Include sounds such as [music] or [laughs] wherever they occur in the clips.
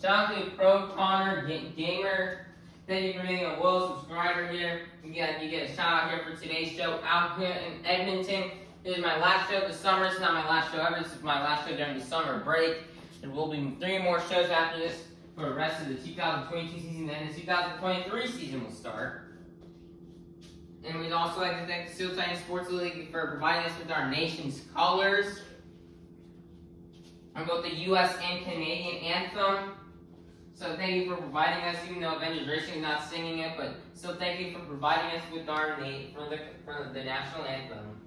To Pro Connor Ga- Gamer. Thank you for being a loyal subscriber here. You get you get a shout out here for today's show out here in Edmonton. This is my last show of the summer. It's not my last show ever. This is my last show during the summer break. There will be three more shows after this for the rest of the 2022 season. Then the 2023 season will start. And we'd also like to thank the Steel Titan Sports League for providing us with our nation's colors on both the U.S. and Canadian anthem. So thank you for providing us, even though Avengers Racing is not singing it, but still thank you for providing us with our name for the for the national anthem.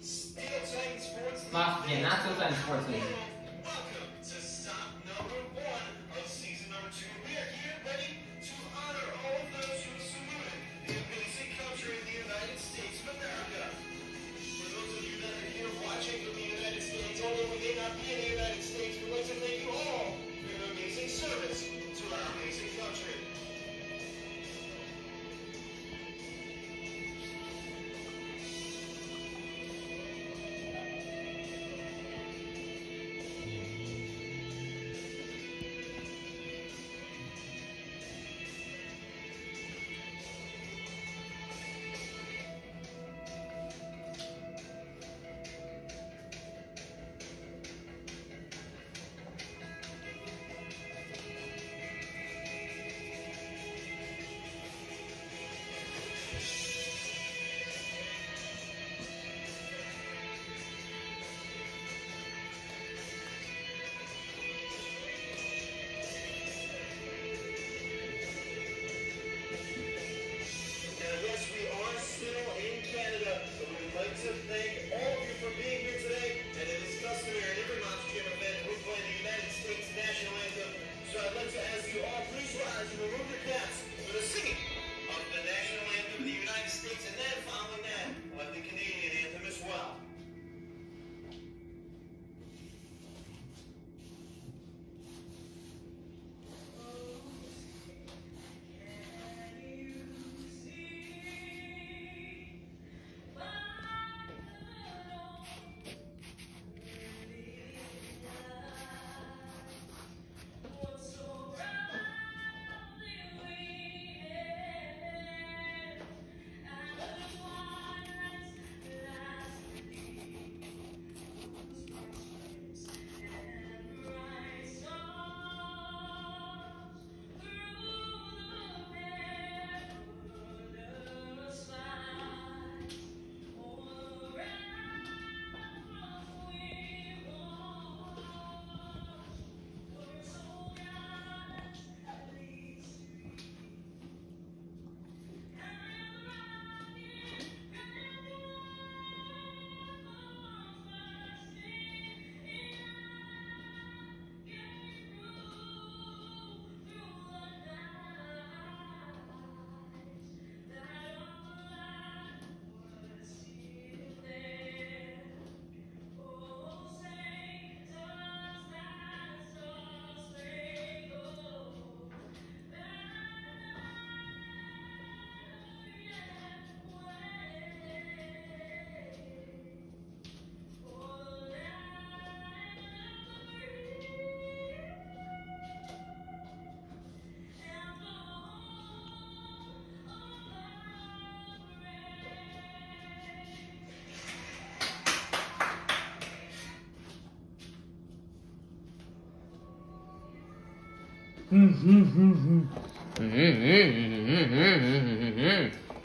Steel Titan Sports Not, yeah, not Steel Sports League.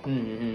Mm-hmm.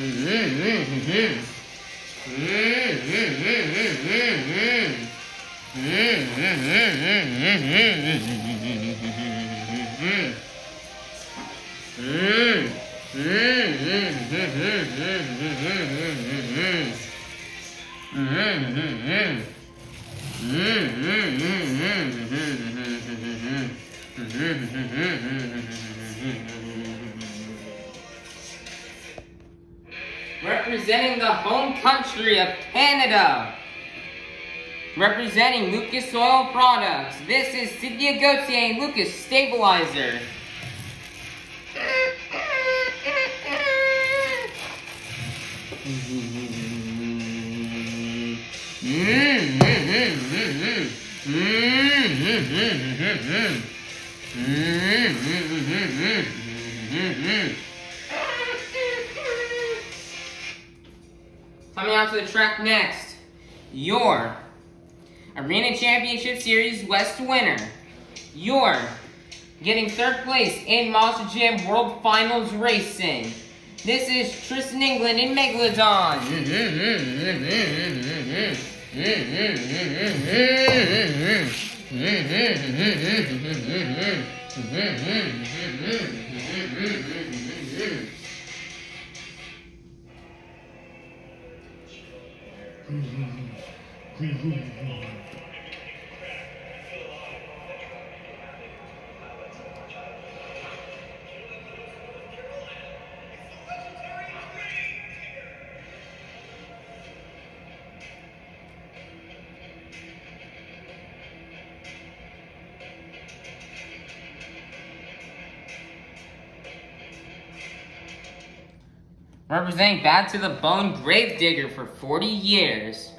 Mm-hmm. Representing the home country of Canada. Representing Lucas Oil Products. This is Cynthia Gauthier and Lucas Stabilizer. Coming out to the track next, your Arena Championship Series West winner. Your getting third place in Monster Jam World Finals Racing. This is Tristan England in Megalodon. [laughs] Mm-hmm. Representing Bad to the Bone Gravedigger for 40 years.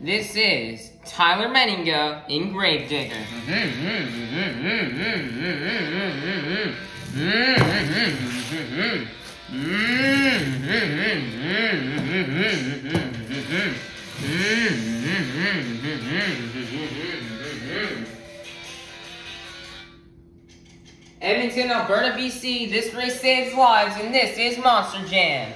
This is Tyler Menninga in Gravedigger. [laughs] Edmonton, Alberta, BC. This race saves lives, and this is Monster Jam.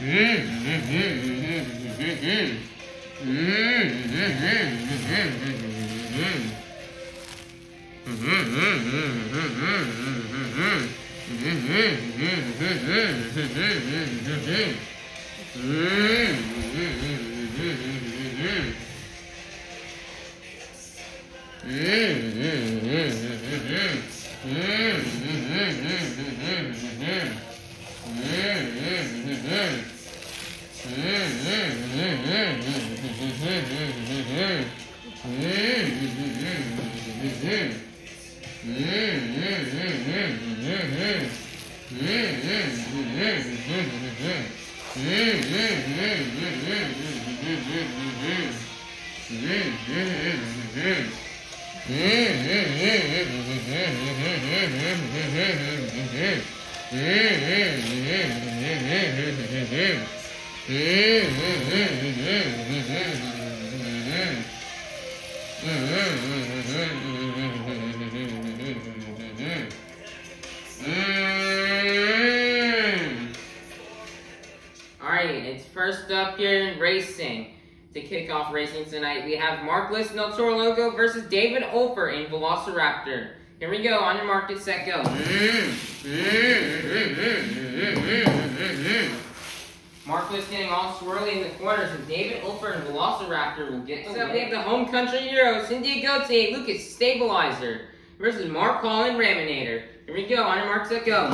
[laughs] Mm-hmm. Alright, it's first up here in racing. To kick off racing tonight, we have Mark List El Toro Loco versus David Olfer in Velociraptor. Here we go, on your mark, get set, go. Mark List getting all swirly in the corners, and David Olfer and Velociraptor will get. So we have the home country hero, Cynthia Gauthier, Lucas Stabilizer versus Mark Hall and Raminator. Here we go, on your mark, set, go.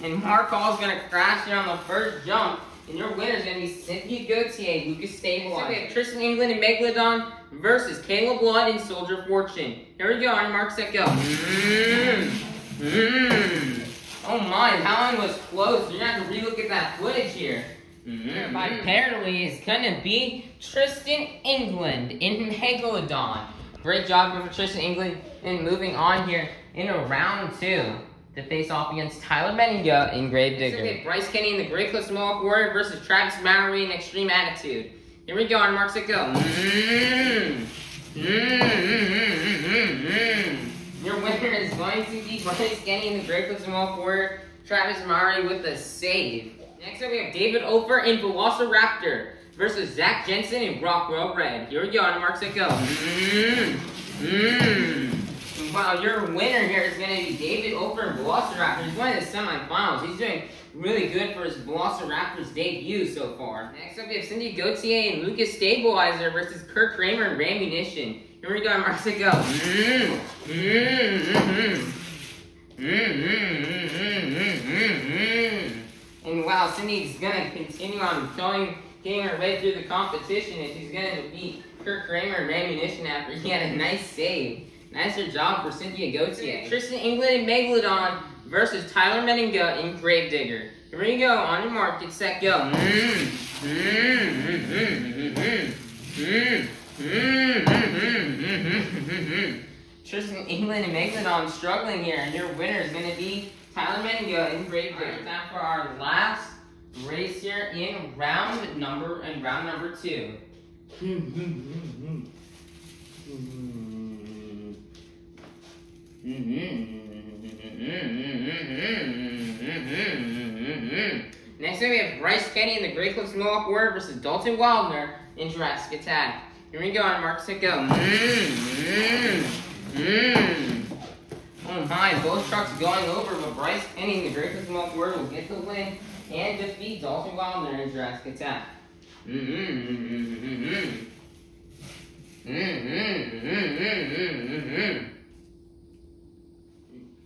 And Mark Hall's gonna crash here on the first jump. And your winner's gonna be Cynthia Gauthier, Lucas Stabilizer. So we have Tristan England and Megalodon versus Caleb Blood and Soldier Fortune. Here we go, on mark, set, go. Mm-hmm. Mm-hmm. Oh my, that one was close. You're gonna have to relook at that footage here. Mm-hmm. Apparently, it's gonna be Tristan England in Megalodon. Great job for Tristan England. And moving on here in a round two to face off against Tyler Benninga in Gravedigger. So we have Bryce Kenny in the Great Clips Mohawk Warrior versus Travis Mallory in Extreme Attitude. Here we go on marks it go. Mm-hmm. Mm-hmm. Your winner is going to be Bryce Kenny in the Great Clips Mohawk Warrior, Travis Murray with the save. Next up we have David Ofer in Velociraptor versus Zach Jensen in Rockwell Red. Here we go on marks it go. Mm-hmm. Wow, your winner here is going to be David Ofer Velociraptor. He's going to the semifinals. He's doing really good for his Velociraptor's debut so far. Next up, we have Cindy Gauthier and Lucas Stabilizer versus Kurt Kramer and Rammunition. Here we go, marks it go. And wow, Cindy's gonna continue on showing, getting her way through the competition, and she's gonna beat Kurt Kramer and Rammunition after he had a nice save. Nicer job for Cynthia Gauthier. Tristan England and Megalodon versus Tyler Menninga in Gravedigger. Here we go. On your mark, get set, go. Tristan England and Megalodon struggling here, and your winner is going to be Tyler Menninga in Gravedigger. Time for our last race here in round number and round number two. Mm-hmm. Next up, we have Bryce Kenny in the Great Clips Mohawk Warrior versus Dalton Wildner in Jurassic Attack. Here we go on Mark set go. Oh my, both trucks going over, but Bryce Kenny in the Great Clips Mohawk Warrior will get the win and defeat Dalton Wildner in Jurassic Attack. Mm-hmm. Mm-hmm.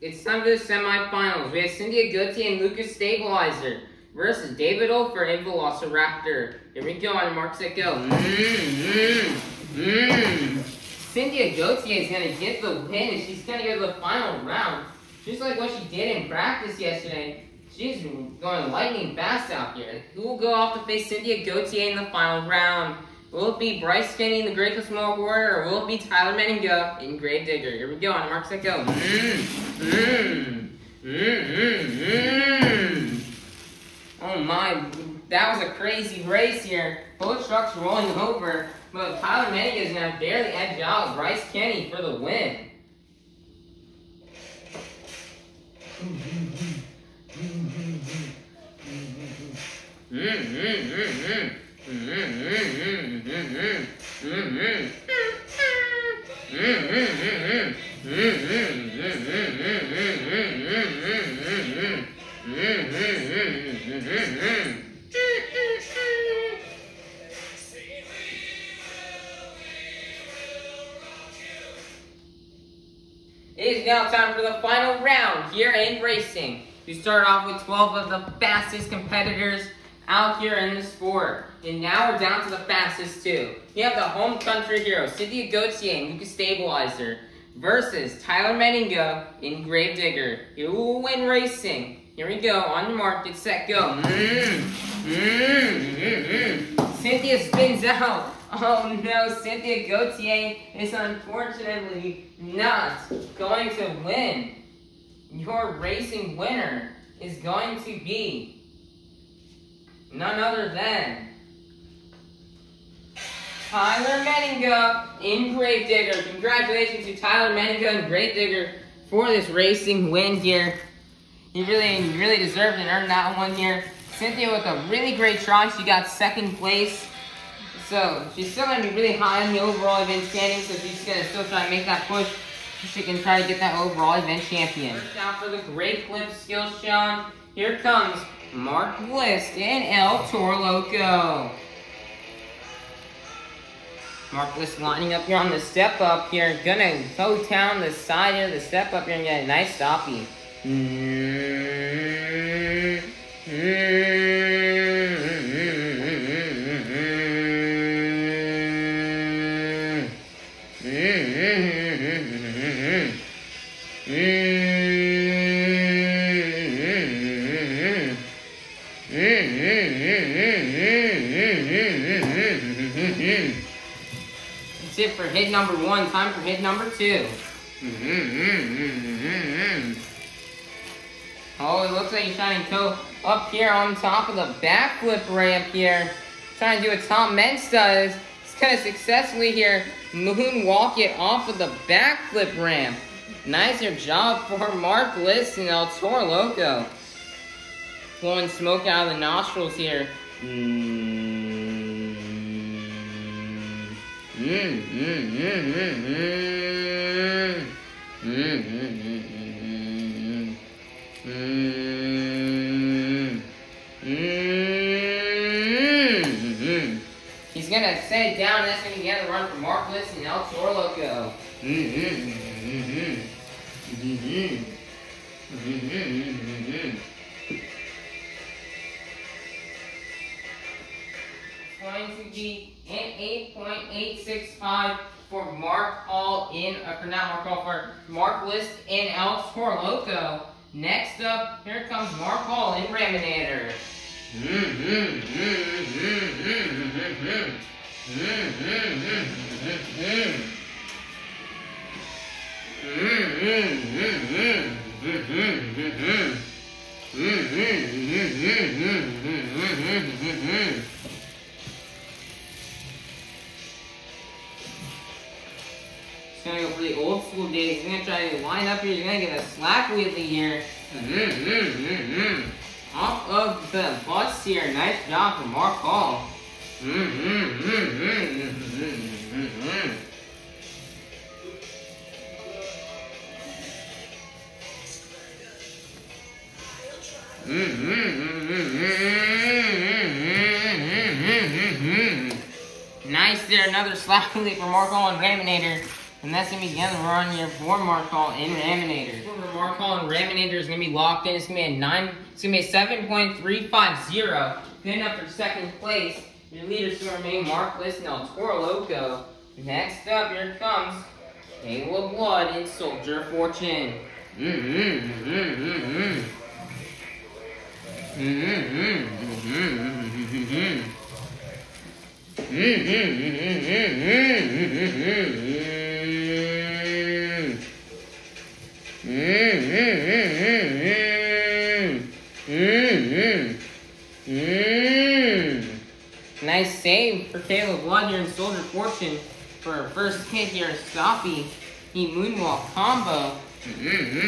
It's time for the semifinals. We have Cynthia Gauthier and Lucas Stabilizer versus David Olfer and Velociraptor. Here we go on mark set go. Mm, mm, mm. Cynthia Gauthier is gonna get the win and she's gonna go to the final round. Just like what she did in practice yesterday. She's going lightning fast out here. Who will go off to face Cynthia Gauthier in the final round? Will it be Bryce Kenny in the greatest small warrior, or will it be Tyler Menninga in Grave Digger? Here we go on Mark Sicko. Mmm, mmm, mmm, mmm, mmm. Oh my, that was a crazy race here. Both trucks rolling over, but Tyler Menninga is now barely edge out Bryce Kenny for the win. Mmm, mmm, mmm, mmm. It is now time for the final round here in racing. We start off with 12 of the fastest competitors out here in the sport. And now we're down to the fastest two. We have the home country hero, Cynthia Gauthier and Lucas Stabilizer versus Tyler Menninga in Gravedigger. Who will win racing? Here we go. On your mark, get set, go. Mmm, mmm, mmm, mmm. Cynthia spins out. [laughs] Oh no, Cynthia Gauthier is unfortunately not going to win. Your racing winner is going to be none other than Tyler Menninga in Gravedigger. Congratulations to Tyler Menninga in Gravedigger for this racing win here. He really, he really deserved and earned that one here. Cynthia with a really great try. She got second place. So she's still gonna be really high in the overall event standings. So she's gonna still try and make that push. She can try to get that overall event champion. First down for the great clip skills shown. Here comes Mark List and El Toro Loco. Mark List lining up here on the step up here. Gonna go down the side of the step up here and get a nice stoppie. Mm That's it for hit number one. Time for hit number two. Oh, it looks like he's trying to go up here on top of the backflip ramp here. Trying to do what Tom Meents does. He's gonna successfully here moonwalk it off of the backflip ramp. Nicer job for Mark List and El Toro Loco. Blowing smoke out of the nostrils here. Mm. He's gonna set it down, that's gonna be the run for Mark List and El Toro Loco. Mm, mm, mm, mm, mm, going to be an 8.865 for Mark Hall in, uh, for not Mark Hall, for Mark List in El Toro Loco. Next up, here comes Mark Hall in Raminator. [laughs] gonna go for the old school days. He's gonna try to line up here. He's gonna get a slack wheelie here. Mm-hmm, mm-hmm, mm-hmm. Off of the bus here. Nice job from Mark Hall. Nice there, another slack wheelie [laughs] for Hall and Raminator. And that's gonna be the other run here for Mark Hall and Raminator. For Mark Hall and Raminator is gonna be locked in. It's gonna be a nine. It's gonna be a seven point three five zero. Good enough for second place. Your leaders still remain Mark List and El Toro Loco. Next up, here comes Ayla Blood and Soldier Fortune. Mm-hmm, mm-hmm, mm-hmm. Mm-hmm, mm-hmm, mm-hmm. Mmm, mmm, mmm, mmm, Nice save for Caleb One here in Soldier Fortune for her first hit here. Stoppie, he moonwalk combo. Mm-hmm.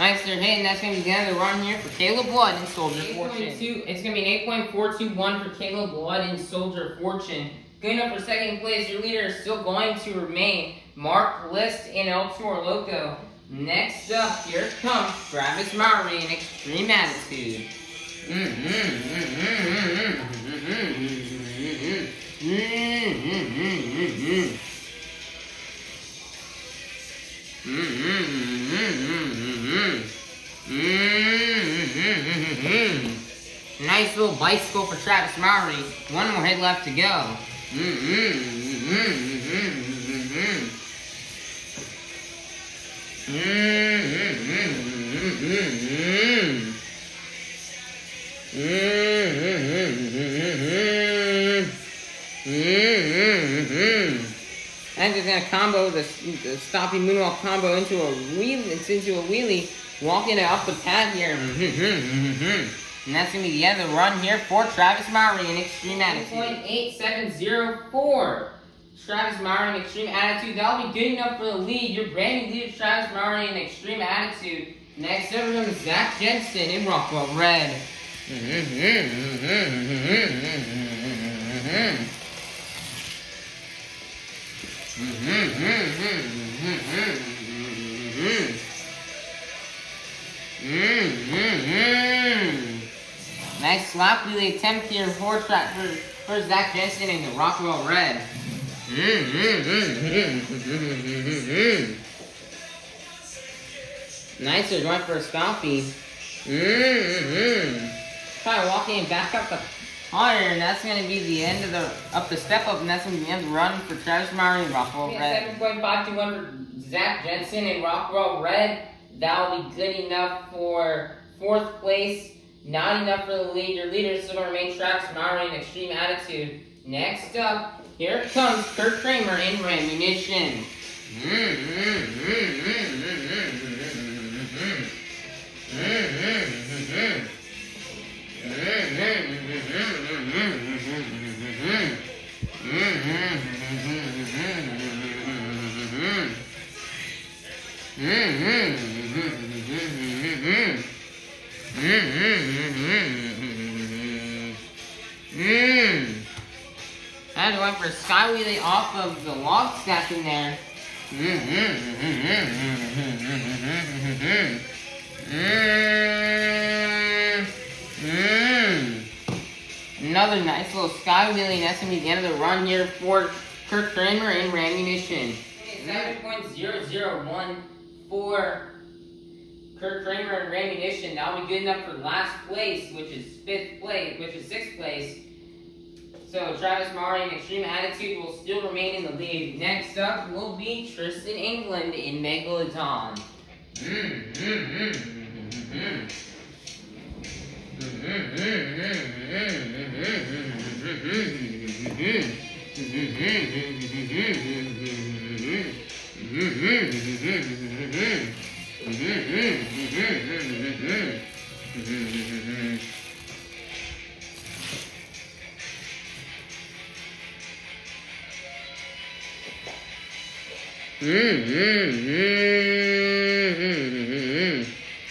Nice, they're hitting. That's going to be the end of the run here for Caleb Blood and Soldier Fortune. It's going to be an 8.421 for Caleb Blood and Soldier Fortune. Good enough for second place. Your leader is still going to remain Mark List and El Toro Loco. Next up, here comes Travis Murray in Extreme Attitude. Mm-hmm, mm-hmm, mm-hmm, Nice little bicycle for Travis Murray. One more hit left to go. And he's gonna combo the, the stopping moonwalk combo into a wheel. Into a wheelie, walking it off the pad here. Mm-hmm, mm-hmm, mm-hmm. And that's gonna be the end of the run here for Travis Murray in Extreme Attitude. 8704. Travis Murray in Extreme Attitude. That'll be good enough for the lead. Your brand new leader, Travis Murray in Extreme Attitude. Next up, we're Zach Jensen in Rockwell Red. Mm-hmm. Nice slap wheelie attempt here for, track for, for Zach Jensen in the Rockwell Red. Mm-hmm. Nice, they're going for a stompy. Mm-hmm. Try walking back up the tire, and that's going to be the end of the up the step up, and that's going to be the end of the run for Travis Murray in Rockwell Red. 7.521 for Zach Jensen and Rockwell Red. That'll be good enough for fourth place. Not enough for the lead. Your leader is still to remain Travis Murray in Extreme Attitude. Next up, here comes Kurt Kramer in Ammunition. Mm-hmm, mm-hmm, mm-hmm, And went for a sky wheelie off of the log stacking there. Mm-hmm. Mm-hmm. Mm-hmm. Another nice little sky wheelie, and that's gonna be the end of the run here for Kirk Kramer in Ammunition. 7.001 for Kirk Kramer and Ammunition. That'll be good enough for last place, which is fifth place, which is sixth place. So Travis Murray and Extreme Attitude will still remain in the lead. Next up will be Tristan England in Megalodon. Mm, mm, mm,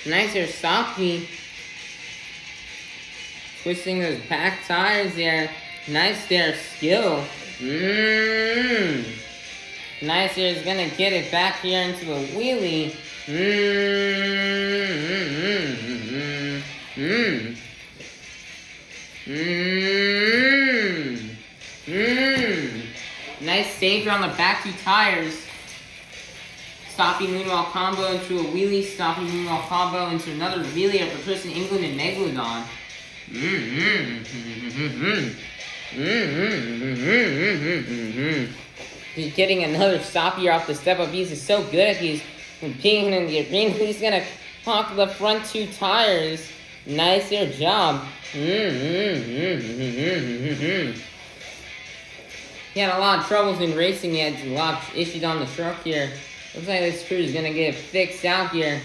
Nice or softy. Twisting those back tires there. Nice there, skill. Mmm. Nice there is gonna get it back here into a wheelie. Mmm. Mmm. Mmm. Mmm. mmm. mmm. Nice saver on the back two tires. Stopping moonwalk combo into a wheelie, stopping moonwalk combo into another wheelie for Tristan England and Megalodon. [laughs] He's getting another stop here off the step up. He's so good at these. Being in the arena, he's gonna honk the front two tires. Nice job. [laughs] He had a lot of troubles in racing. He had a lot of issues on the truck here. Looks like this crew is gonna get fixed out here.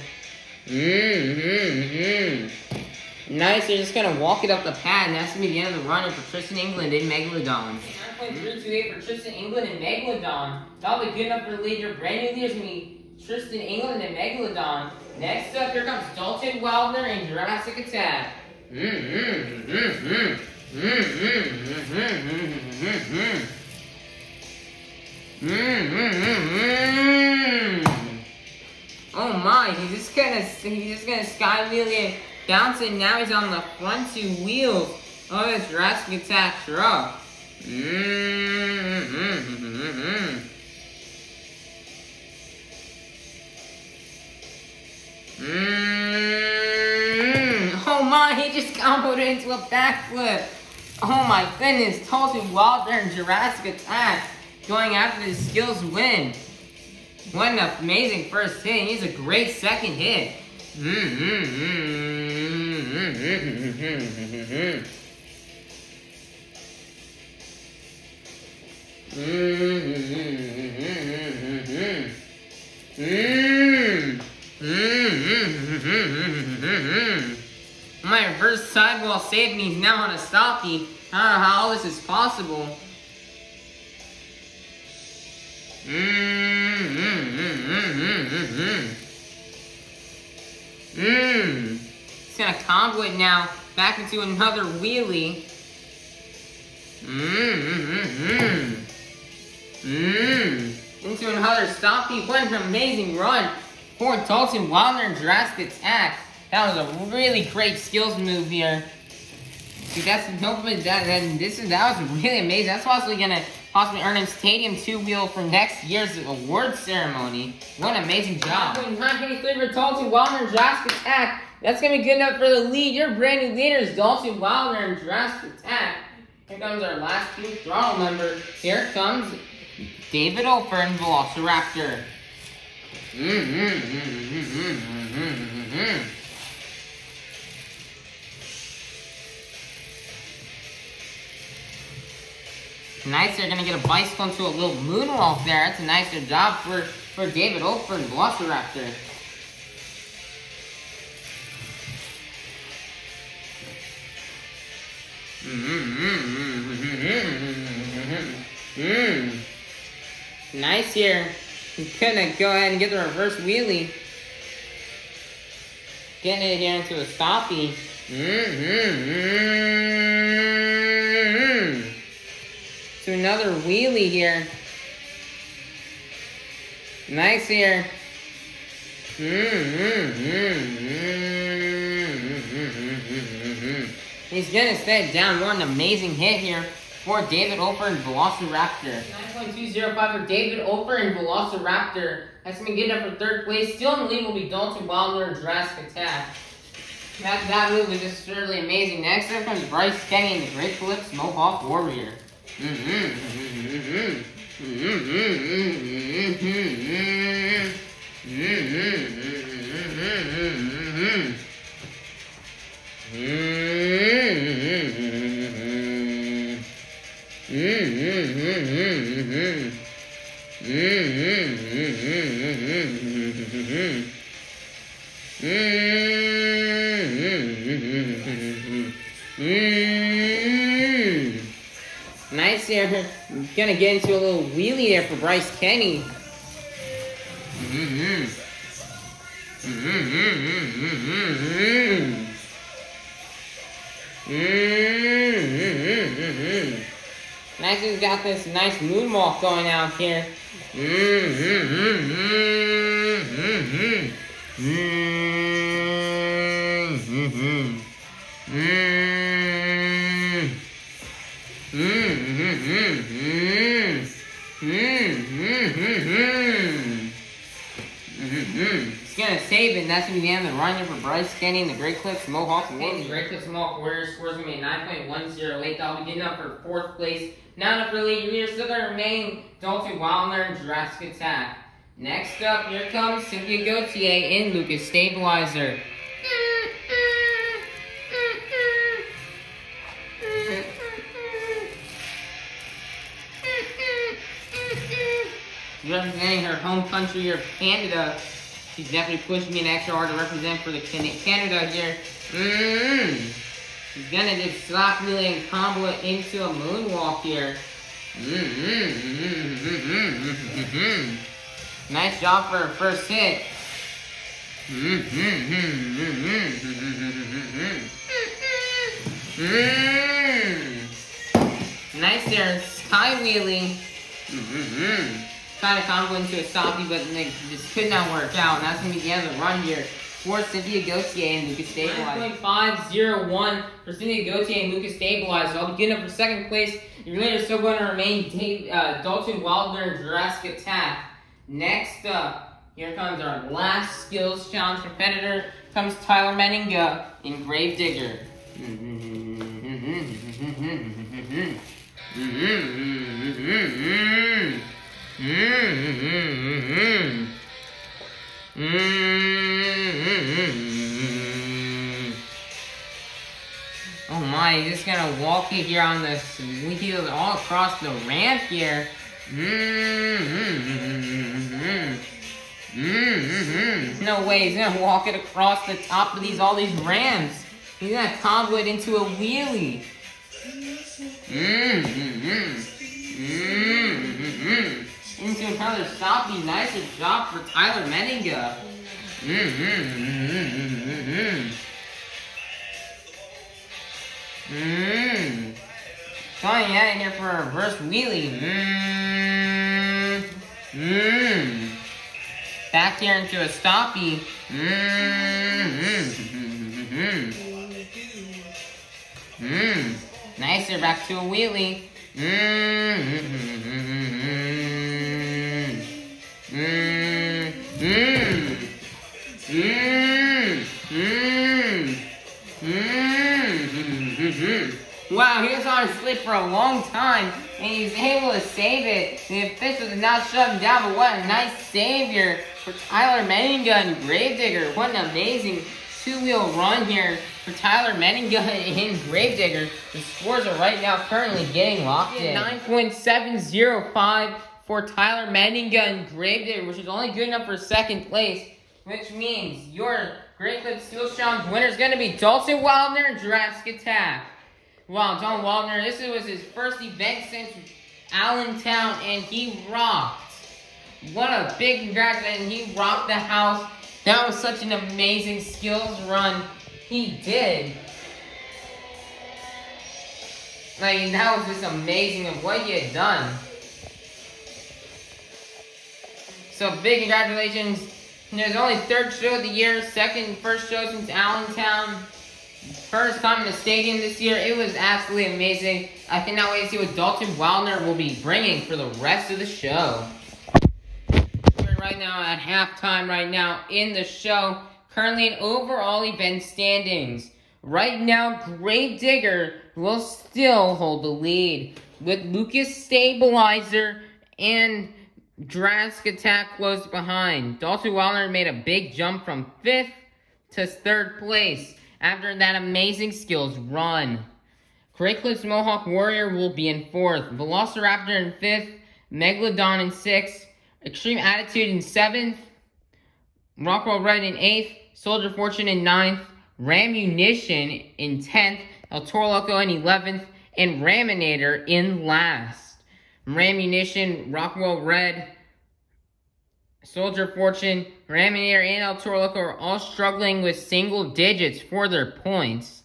Nice, they're just gonna walk it up the pad, and that's gonna be the end of the run for Tristan England in Megalodon. 9.328 for Tristan England and Megalodon. That'll be good enough for the lead. Your brand new leader is gonna be Tristan England and Megalodon. Next up, here comes Dalton Wildner and Jurassic Attack. Mm-hmm, mm-hmm, mm-hmm, mm-hmm, mm-hmm. Oh my, he's just gonna he's just gonna sky wheel it, bounce it, now he's on the front two wheels of his Jurassic Attack truck. Mm-hmm. Mm. Oh my, he just comboed into a backflip. Oh my goodness, Tulsi Wilder and Jurassic Attack going after the skills win. What an amazing first hit. He's a great second hit. [laughs] My reverse sidewall saved me. Now on a stoppie. I don't know how this is possible. Mmm, He's gonna combo it now back into another wheelie. Mmm, mmm, mmm, mmm. Into another stoppie. What an amazing run for Dalton Wilder and Jurassic Attack. That was a really great skills move here. Dude, that's hopefully that, that this is that was really amazing. That's possibly gonna possibly earn him Stadium 2 wheel for next year's award ceremony. What an amazing job. 923 for Dalton Wilder and Jurassic Attack. That's gonna be good enough for the lead. Your brand new leaders, Dalton Wilder and Jurassic Attack. Here comes our last two throttle member. Here comes David Ofer and Velociraptor. Mm-hmm, mm-hmm, mm-hmm, mm-hmm, mm-hmm. Nice, they're gonna get a bicycle into a little moonwalk there. That's a nicer job for, for David Ofer and Velociraptor. Nice here. Gonna go ahead and get the reverse wheelie. Getting it here into a stoppie. Mm-hmm. To another wheelie here. Nice here. He's gonna set down. What an amazing hit here for David Ofer and Velociraptor. 9.205 for David Ofer and Velociraptor. That's gonna be good enough for third place. Still in the lead will be Dalton Wilder and Jurassic Attack. That, that move was just really amazing. Next up comes Bryce Kenny and the Great Clips Mohawk Warrior. Nice there. Gonna get into a little wheelie there for Bryce Kenny. Mm-hmm. Mm-hmm. Mm-hmm. He's got this nice moonwalk going out here. Mm-hmm. Mm-hmm. Mm-hmm. He's gonna save it, and that's gonna be the end of the run here for Bryce Kenny and the Great Clips Mohawk Warriors. Great Clips Mohawk Warriors scores gonna be a 9.108. That'll be good enough for fourth place. Now enough for the league. You're still gonna remain Dalton Wilder and Jurassic Attack. Next up, here comes Cynthia Gauthier in Lucas Stabilizer. representing her home country of Canada She's definitely pushing me an extra hard to represent for the Canada here. Mmm. She's gonna just slap wheelie and combo it into a moonwalk here. Mmm. Mm-hmm. [laughs] Nice job for her first hit. Mmm. [laughs] [laughs] Nice there, sky wheelie. Trying to combo into a stoppie, but like, this could not work out. And that's gonna be the end of the run here for Cynthia Gauthier and Lucas Stabilizer. 9.501 for Cynthia Gauthier and Lucas Stabilizer. I'll begin up for second place. Your leader is still going to remain Dave, uh, Dalton Wildner and Jurassic Attack. Next up, here comes our last skills challenge competitor. Comes Tyler Menninga in Gravedigger. [laughs] Oh my, he's just gonna walk it here on this wheels all across the ramp here. No way, he's gonna walk it across the top of these all these ramps. He's gonna combo it into a wheelie. Into another stoppie. Nicer job for Tyler Menninga. Mmm. mm -hmm, mm -hmm, Mmm. Flying out of here for a reverse wheelie. Mmm. Mmm. Back here into a stoppie. Mmm. Mmm. Mmm. Nicer back to a wheelie. Mmm. Mmm. Mmm. Mmm. Mmm. Mmm. Wow, he was on a slip for a long time, and he was able to save it. The official did not shut him down, but what a nice savior for Tyler Menninga and Gravedigger. What an amazing two-wheel run here for Tyler Menninga and Gravedigger. The scores are right now currently getting locked in. 9.705 for Tyler Menninga and Gravedigger, which is only good enough for second place, which means your Great Clips Steel Challenge winner is going to be Dalton Wildner and Jurassic Attack. Wow, Don Waldner, this was his first event since Allentown, and he rocked. What a big congratulations. He rocked the house. That was such an amazing skills run. He did. Like, that was just amazing of what he had done. So, big congratulations. There's only third show of the year, second, first show since Allentown. First time in the stadium this year. It was absolutely amazing. I cannot wait to see what Dalton Wildner will be bringing for the rest of the show. We're right now at halftime right now in the show. Currently in overall event standings. Right now, Great Gravedigger will still hold the lead. With Lucas Stabilizer and Jurassic Attack close behind. Dalton Wildner made a big jump from 5th to 3rd place after that amazing skills run. Great Clips Mohawk Warrior will be in 4th. Velociraptor in 5th. Megalodon in 6th. Extreme Attitude in 7th. Rockwell Red in 8th. Soldier Fortune in 9th. Ramunition in 10th. El Toro Loco in 11th. And Raminator in last. Ramunition, Rockwell Red, Soldier Fortune, Raminator, and El Toro Loco are all struggling with single digits for their points.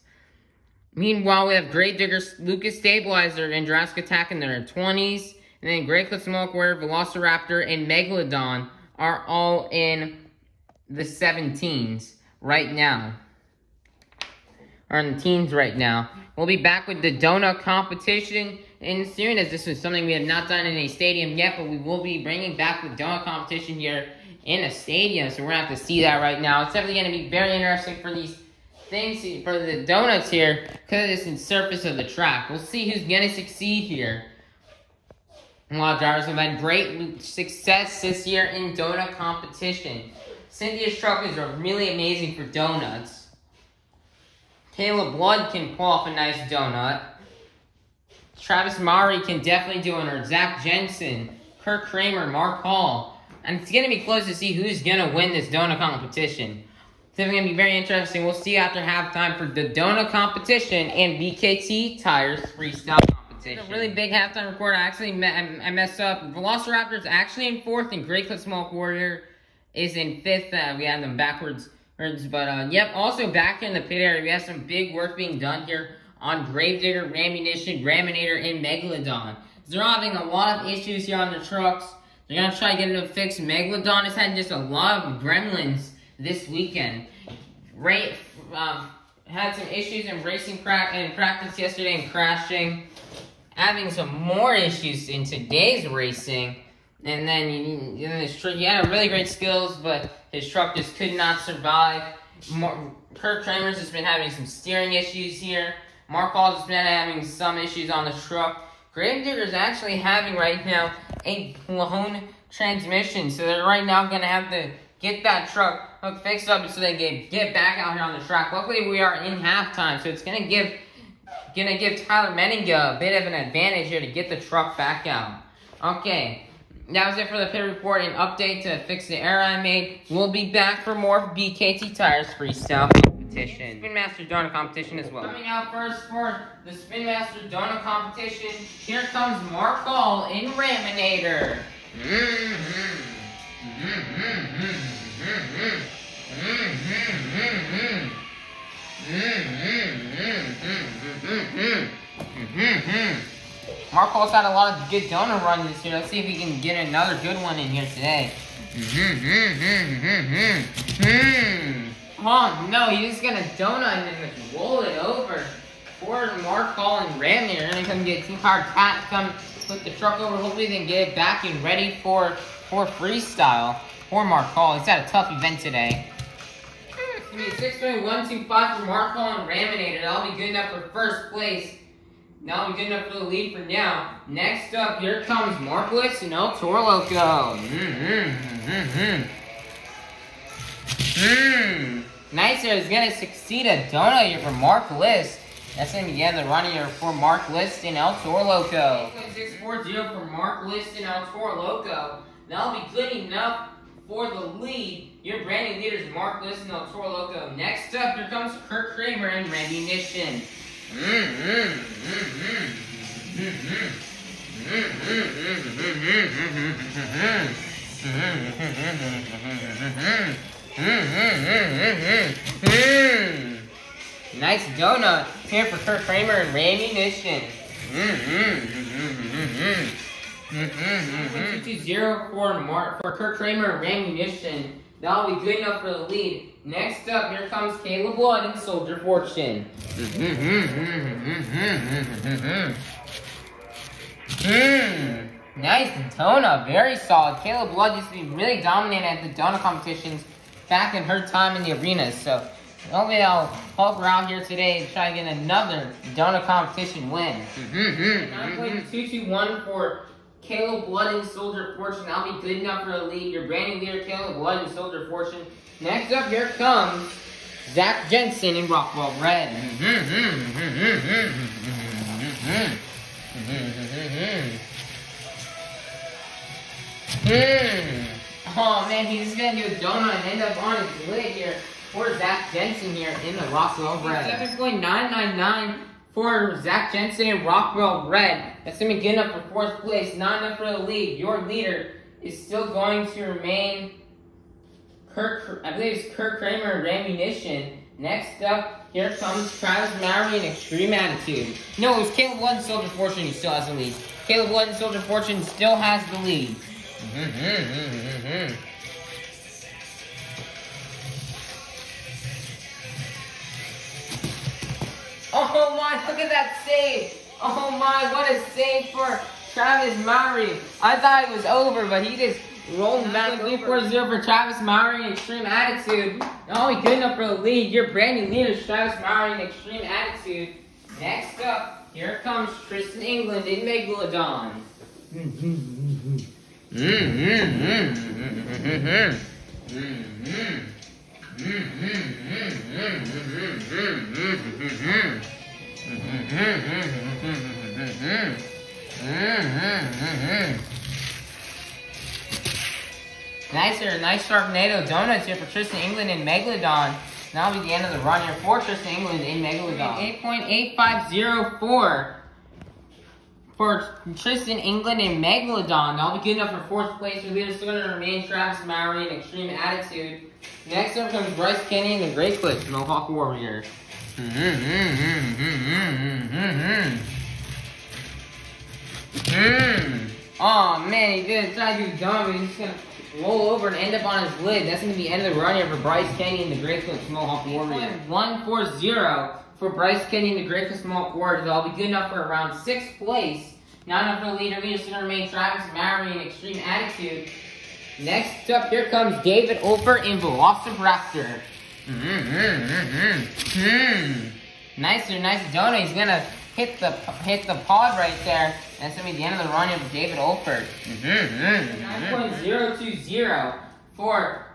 Meanwhile, we have Great Digger, Lucas Stabilizer, and Jurassic Attack in their 20s. And then Great Clips Mohawk Velociraptor, and Megalodon are all in the 17s right now. Or in the teens right now. We'll be back with the donut competition and soon as this was something we have not done in a stadium yet, but we will be bringing back the donut competition here in a stadium. So we're gonna have to see that right now. It's definitely gonna be very interesting for these things for the donuts here because it's the surface of the track. We'll see who's gonna succeed here. A lot of drivers have had great success this year in donut competition. Cynthia's truck is really amazing for donuts. Caleb Blood can pull off a nice donut. Travis Mowry can definitely do it, or Zach Jensen, Kirk Kramer, Mark Hall. and it's gonna be close to see who's gonna win this donut competition. It's gonna be very interesting. We'll see after halftime for the donut competition and BKT tires freestyle competition. A really big halftime report. I actually me- I messed up. Velociraptors actually in fourth, and Great Clips Mohawk Warrior is in fifth. Uh, we had them backwards. But uh, yep, also back in the pit area, we have some big work being done here on Gravedigger, Rammunition, Raminator, and Megalodon. They're having a lot of issues here on the trucks. They're gonna try to get it fixed. Megalodon has had just a lot of gremlins this weekend. Ray uh, had some issues in racing pra- in practice yesterday and crashing. Having some more issues in today's racing. And then you, his, he had really great skills, but his truck just could not survive. More, Kramer's has been having some steering issues here. Mark Hall's has been having some issues on the truck. Gravedigger is actually having right now a blown transmission, so they're right now going to have to get that truck fixed up so they can get back out here on the track. Luckily, we are in halftime, so it's going to give gonna give Tyler Menninga a bit of an advantage here to get the truck back out. Okay, that was it for the pit report and update to fix the error I made. We'll be back for more BKT Tires Freestyle competition. Spin Master Donut competition as well. Coming out first for the Spin Master Donut competition, here comes Mark Hall in Raminator. Mark Hall's had a lot of good donut runs this year. Let's see if we can get another good one in here today. [laughs] Oh no, he's just gonna donut and then just roll it over. Poor Mark Hall and Ram here. Gonna come get Team Power Cat come put the truck over. Hopefully they can get it back and ready for for freestyle. Poor Mark Hall. He's had a tough event today. It's gonna be 6.125 for Mark and Raminator. That'll be good enough for first place. That'll be good enough for the lead for now. Next up, here comes Mark List and El Toro Loco. Mm-hmm, mm-hmm. Mmm. Nicer is gonna succeed a donut here for Mark List. That's gonna begin the run here for Mark List and El Toro Loco. 640 for Mark List and El Toro Loco. That'll be good enough for the lead. Your brand new leaders, Mark List and El Toro Loco. Next up, here comes Kurt Kramer and [laughs] [laughs] [laughs] Rammunition. Nice donut here for Kurt Kramer and Rammunition. Two zero for Mark for Kurt Kramer and Rammunition. That'll be good enough for the lead. Next up, here comes Caleb Blood and Soldier Fortune. Mm, nice donut, very solid. Caleb Blood used to be really dominant at the donut competitions back in her time in the arena. So hopefully I'll help her out here today and try to get another donut competition win. Mm-hmm, mm-hmm, I'm playing 2-2-1 for Caleb Blood and Soldier Fortune. I'll be good enough for the lead. Your brand new leader, Caleb Blood and Soldier Fortune. Next up, here comes Zach Jensen in Rockwell Red. Mm-hmm, mm. Oh man, he's gonna do a donut and end up on his lid here. For Zach Jensen here in the Rockwell Red. 7.999 for Zach Jensen in Rockwell Red. That's gonna be good enough for fourth place, not enough for the lead. Your leader is still going to remain Kirk, I believe it's Kurt Kramer and Rammunition. Next up, here comes Travis Mowry and Extreme Attitude. No, it was Caleb Blood and Soldier Fortune who still has the lead. Caleb Blood and Soldier Fortune still has the lead. Mm-hmm, mm-hmm, mm-hmm. Oh my, look at that save. Oh my, what a save for Travis Mowry. I thought it was over, but he just rolled back 3-4-0 for Travis Mowry and Extreme Attitude. Not only good enough for the lead, your brand new leader is Travis Mowry and Extreme Attitude. Next up, here comes Tristan England in Megalodon. Nice here, nice Sharknado Donuts here for Tristan England and Megalodon. That'll be the end of the run here for Tristan England in Megalodon. 8.8504 for Tristan England and Megalodon. That'll be good enough for fourth place. Your leader still going to remain Travis Mowry and Extreme Attitude. Next up comes Bryce Kenny and the Great Clips, Mohawk Warrior. Oh man, he did try to do dumb. He's just gonna roll over and end up on his lid. That's gonna be the end of the run here for Bryce Kenny and the Great Clips Mohawk Warrior. 140 for Bryce Kenny and the Great Clips Mohawk Warrior. That'll be good enough for around sixth place. Not enough for the leader. Leader's gonna remain Travis Mowry and Extreme Attitude. Next up, here comes David Olfer in Velociraptor. Mm mm mm mm Nicer, nice donut. He's gonna hit the hit the pod right there. That's gonna be the end of the run of David Olford. 9.020 for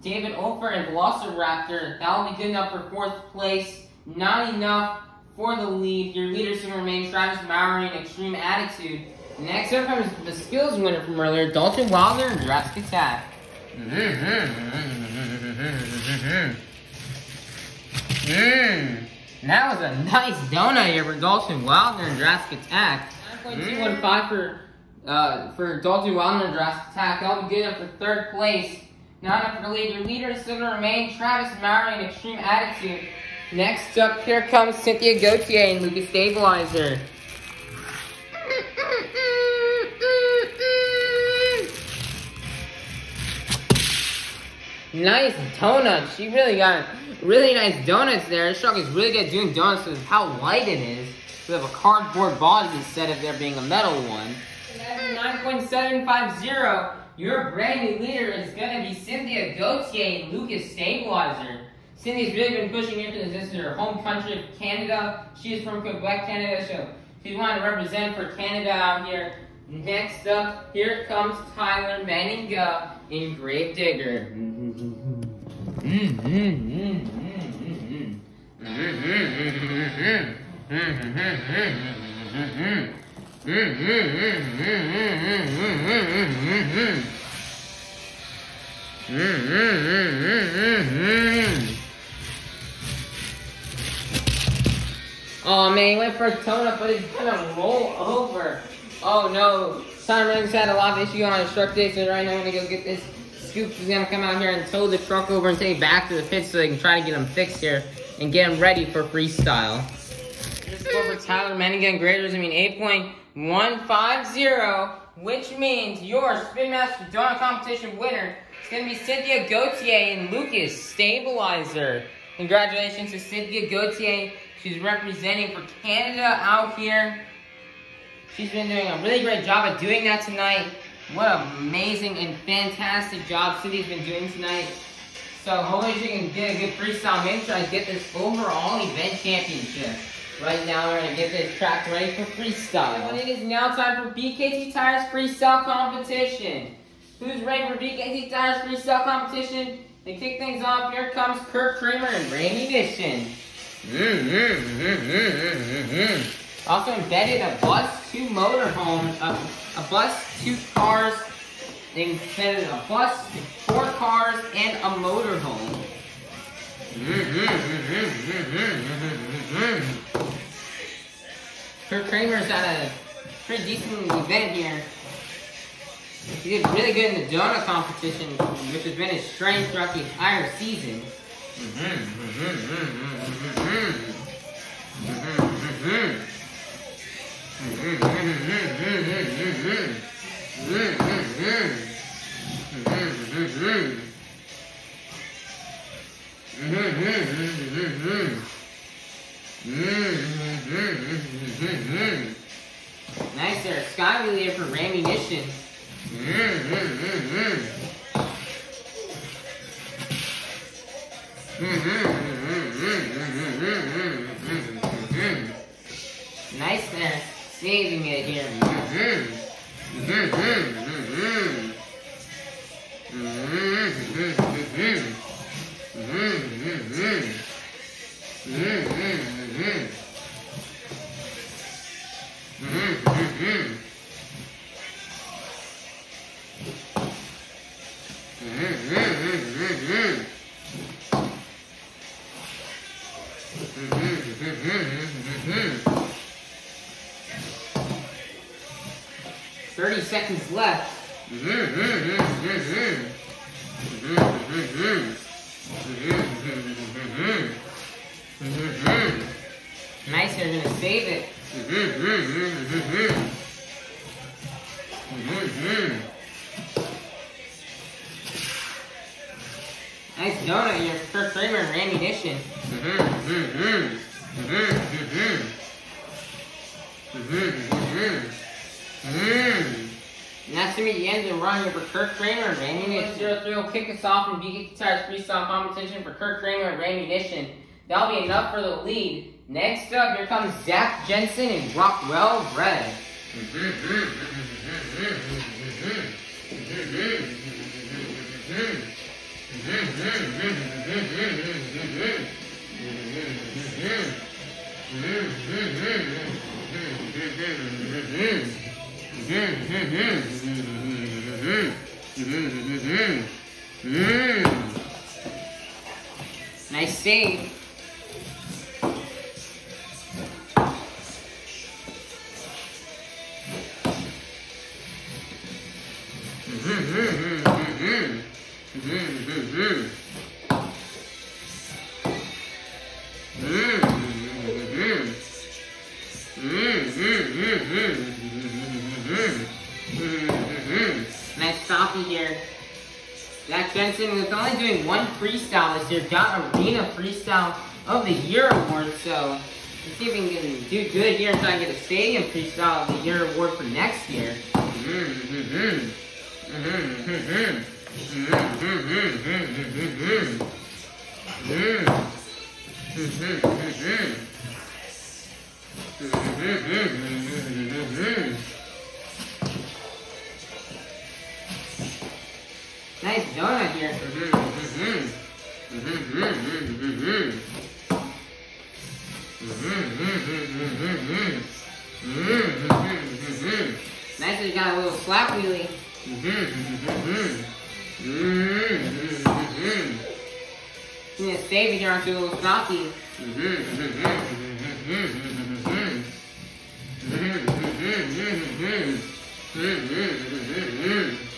David Olford and Velociraptor. That'll be good enough for fourth place. Not enough for the lead. Your leaders gonna remain Travis Mowry and Extreme Attitude. Next up comes the skills winner from earlier, Dalton Wilder and Jurassic Attack. Mmm. That was a nice donut here for Dalton Wilder and Jurassic Attack. 9.215 for uh, for Dalton Wilder and Jurassic Attack. That'll be good enough for third place. Not enough for the lead. Your leader is still going to remain Travis Mowry and Extreme Attitude. Next up, here comes Cynthia Gauthier and Lucas Stabilizer. Nice donuts. She really got really nice donuts there. This truck is really good doing donuts because how light it is. We have a cardboard body instead of there being a metal one. 9.750. Your brand new leader is going to be Cynthia Gauthier and Lucas Stabilizer. Cynthia's really been pushing here because this is her home country of Canada. She is from Quebec, Canada, so she's wanting to represent for Canada out here. Next up, here comes Tyler Menninga in Gravedigger. [laughs] [laughs] [laughs] Oh man, he went for a tone but he's gonna roll over. Oh no, Simon had a lot of issue on his truck day, so right now I'm gonna go get this scoop. He's gonna come out here and tow the truck over and take it back to the pit so they can try to get him fixed here and get him ready for freestyle. Just go for Tyler Menninga graders. I mean 8.150, which means your Spin Master Donut Competition winner is gonna be Cynthia Gauthier and Lucas Stabilizer. Congratulations to Cynthia Gauthier. She's representing for Canada out here. She's been doing a really great job at doing that tonight. What an amazing and fantastic job Cynthia's been doing tonight. So hopefully she can get a good freestyle win, try to get this overall event championship. Right now we're gonna get this track ready for freestyle. And it is now time for BKT Tires freestyle competition. Who's ready for BKT Tires freestyle competition? To kick things off, here comes Kurt Kramer and Randy Nixon. Also embedded a bus, two motorhomes, a, a bus, two cars, embedded a bus, four cars, and a motorhome. Mm-hmm. Kurt Kramer's at a pretty decent event here. He did really good in the donut competition, which has been his strength throughout the entire season. Nice there, Sky Relay for ammunition. [laughs] Nice there, saving it here. [laughs] 30 seconds left. Nice, they're gonna save it. Nice donut, your first framer and ammunition. And that's gonna be the end of the run here for Kirk Kramer and Ammunition. Zero three will kick us off in BKT Tires freestyle competition for Kirk Kramer and Ammunition. That'll be enough for the lead. Next up, here comes Zach Jensen and Rockwell Red. [laughs] Nice save. Nice mm-hmm. mm-hmm. mm-hmm. Jensen was only doing one freestyle this year, got Arena Freestyle of the Year award, so let's see if we can do good here and try and get a Stadium Freestyle of the Year award for next year. Nice donut here. Mm -hmm, mm -hmm. Mm -hmm, nice mmm, you mmm, a mmm, slap mmm, You mmm, to mmm, it mmm, onto mmm, little mmm, Mm-hmm. [laughs]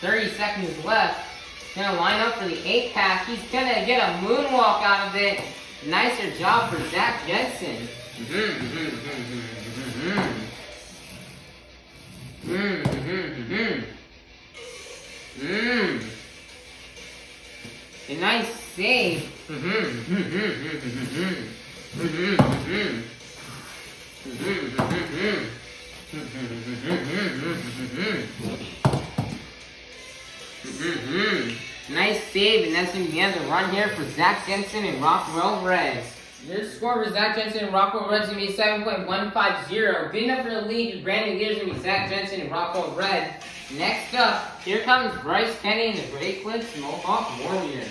30 seconds left. Gonna line up for the eight pass. He's gonna get a moonwalk out of it. Nicer job for Zach Jensen. A nice save. Nice save, and that's going to be the end of the run here for Zach Jensen and Rockwell Reds. Your score for Zach Jensen and Rockwell Reds is going to be 7.150. Good enough for the lead. Your brand new going to be Zach Jensen and Rockwell Red. Next up, here comes Bryce Kenny and the Great Clips Mohawk Warrior.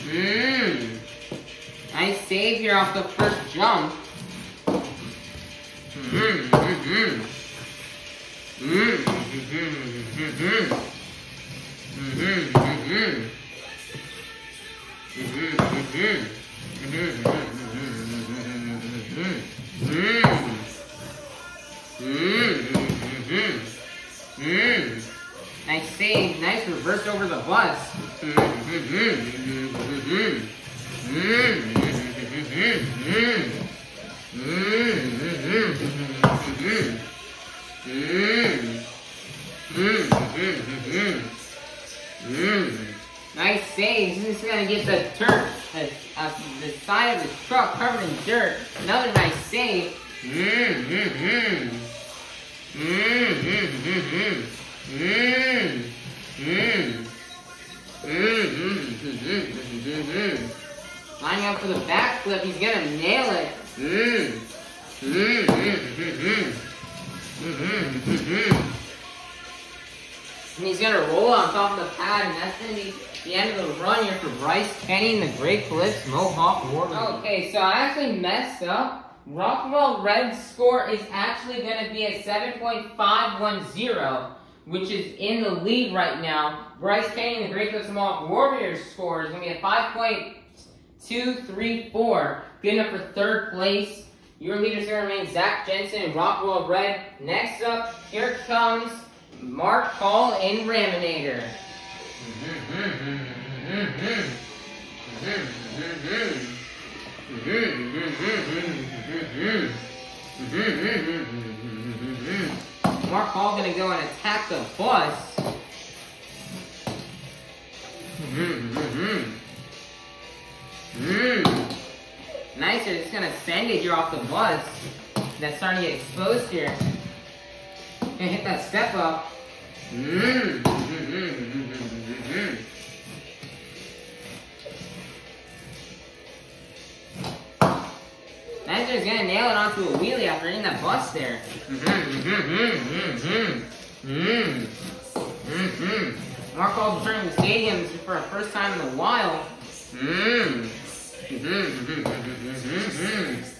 Mmm. Nice save here off the first jump. Mm, mm, mm. Mm, mhm, mhm. Mhm, mhm. Mhm, mhm. Mm, mhm. Mm. Nice save, nice reverse over the bus. Nice save. He's just gonna get the dirt, the, uh, the side of his truck covered in dirt. Another nice save. Mm-hmm. Mm-hmm. Mm-hmm. Mm-hmm, mm-hmm, mm-hmm, Lining up for the backflip, he's gonna nail it. And he's gonna roll on top of the pad, and that's gonna be the end of the run here for Bryce Kenny and the Great Clips Mohawk Warrior. Okay, so I actually messed up. Rockwell Red's score is actually gonna be a 7.510. which is in the lead right now. Bryce Payne, the Great Mall Warriors score is going to be a 5.234. Good enough for third place. Your leaders here remain Zach Jensen and Rockwell Red. Next up, here comes Mark Hall and Raminator. Mark Hall gonna go and attack the bus. Nice, they're just gonna it here off the bus. That's starting to get exposed here. Gonna hit that step up. Mmm. Mm-hmm, mm-hmm, mm-hmm. Nice, is gonna nail it onto a wheelie after hitting that bus there. Mark Narcos returning to stadiums for the first time in a while. Mmm. Mm-hmm, mm-hmm, mm-hmm, mm-hmm.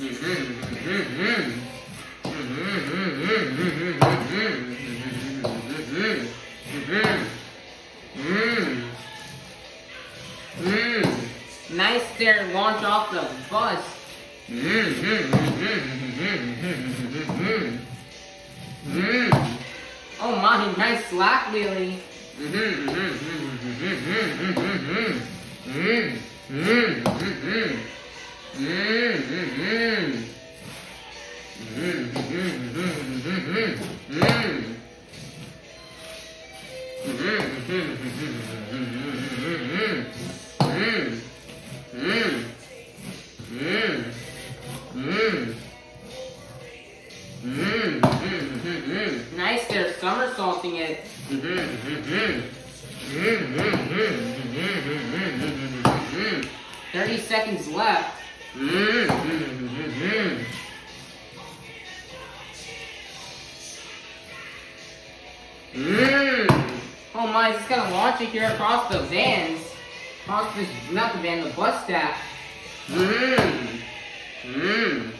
Mm-hmm, mm-hmm. Mm-hmm, mm-hmm. Nice there, launch off the bus. Oh my, nice slack, Lily. Mm-hmm, mm-hmm, mm-hmm, mm-hmm, mm-hmm, mm-hmm, mm-hmm, mm-hmm. Mm-hmm. Mmm, mmm, mmm, mmm. Nice, they're somersaulting it. 30 seconds left. Mmm, Oh my, just gotta launch it here across the vans. Across this, not the van, the bus stop. Mmm. Mmm.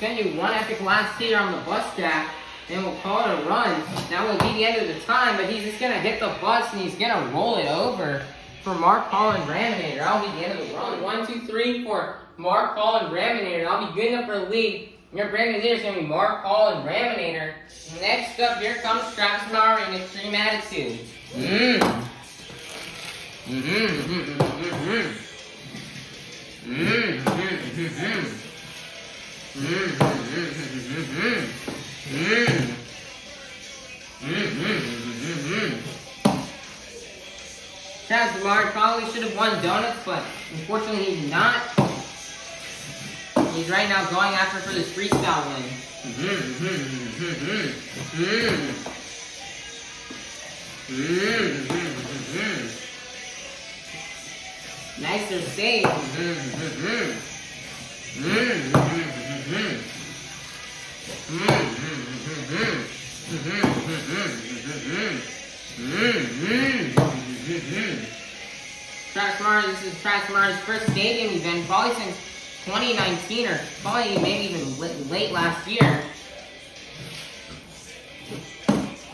Do one epic last here on the bus stack. Then we'll call it a run. That will be the end of the time, but he's just gonna hit the bus and he's gonna roll it over for Mark Paul and Raminator. That'll be the end of the run. One, two, three for Mark Paul and Raminator. That'll be good enough for the lead. Your brand new leader is gonna be Mark Paul and Raminator. Next up, here comes Travis and Extreme Attitude. Mmm. Mmm. Mmm. Mmm. Mmm. Mmm. Mmm. Travis Lamar probably should have won donuts, but unfortunately he's not. He's right now going after for this freestyle win. Nicer save. Travis this is Travis first stadium event, probably since 2019 or probably maybe even late, late last year.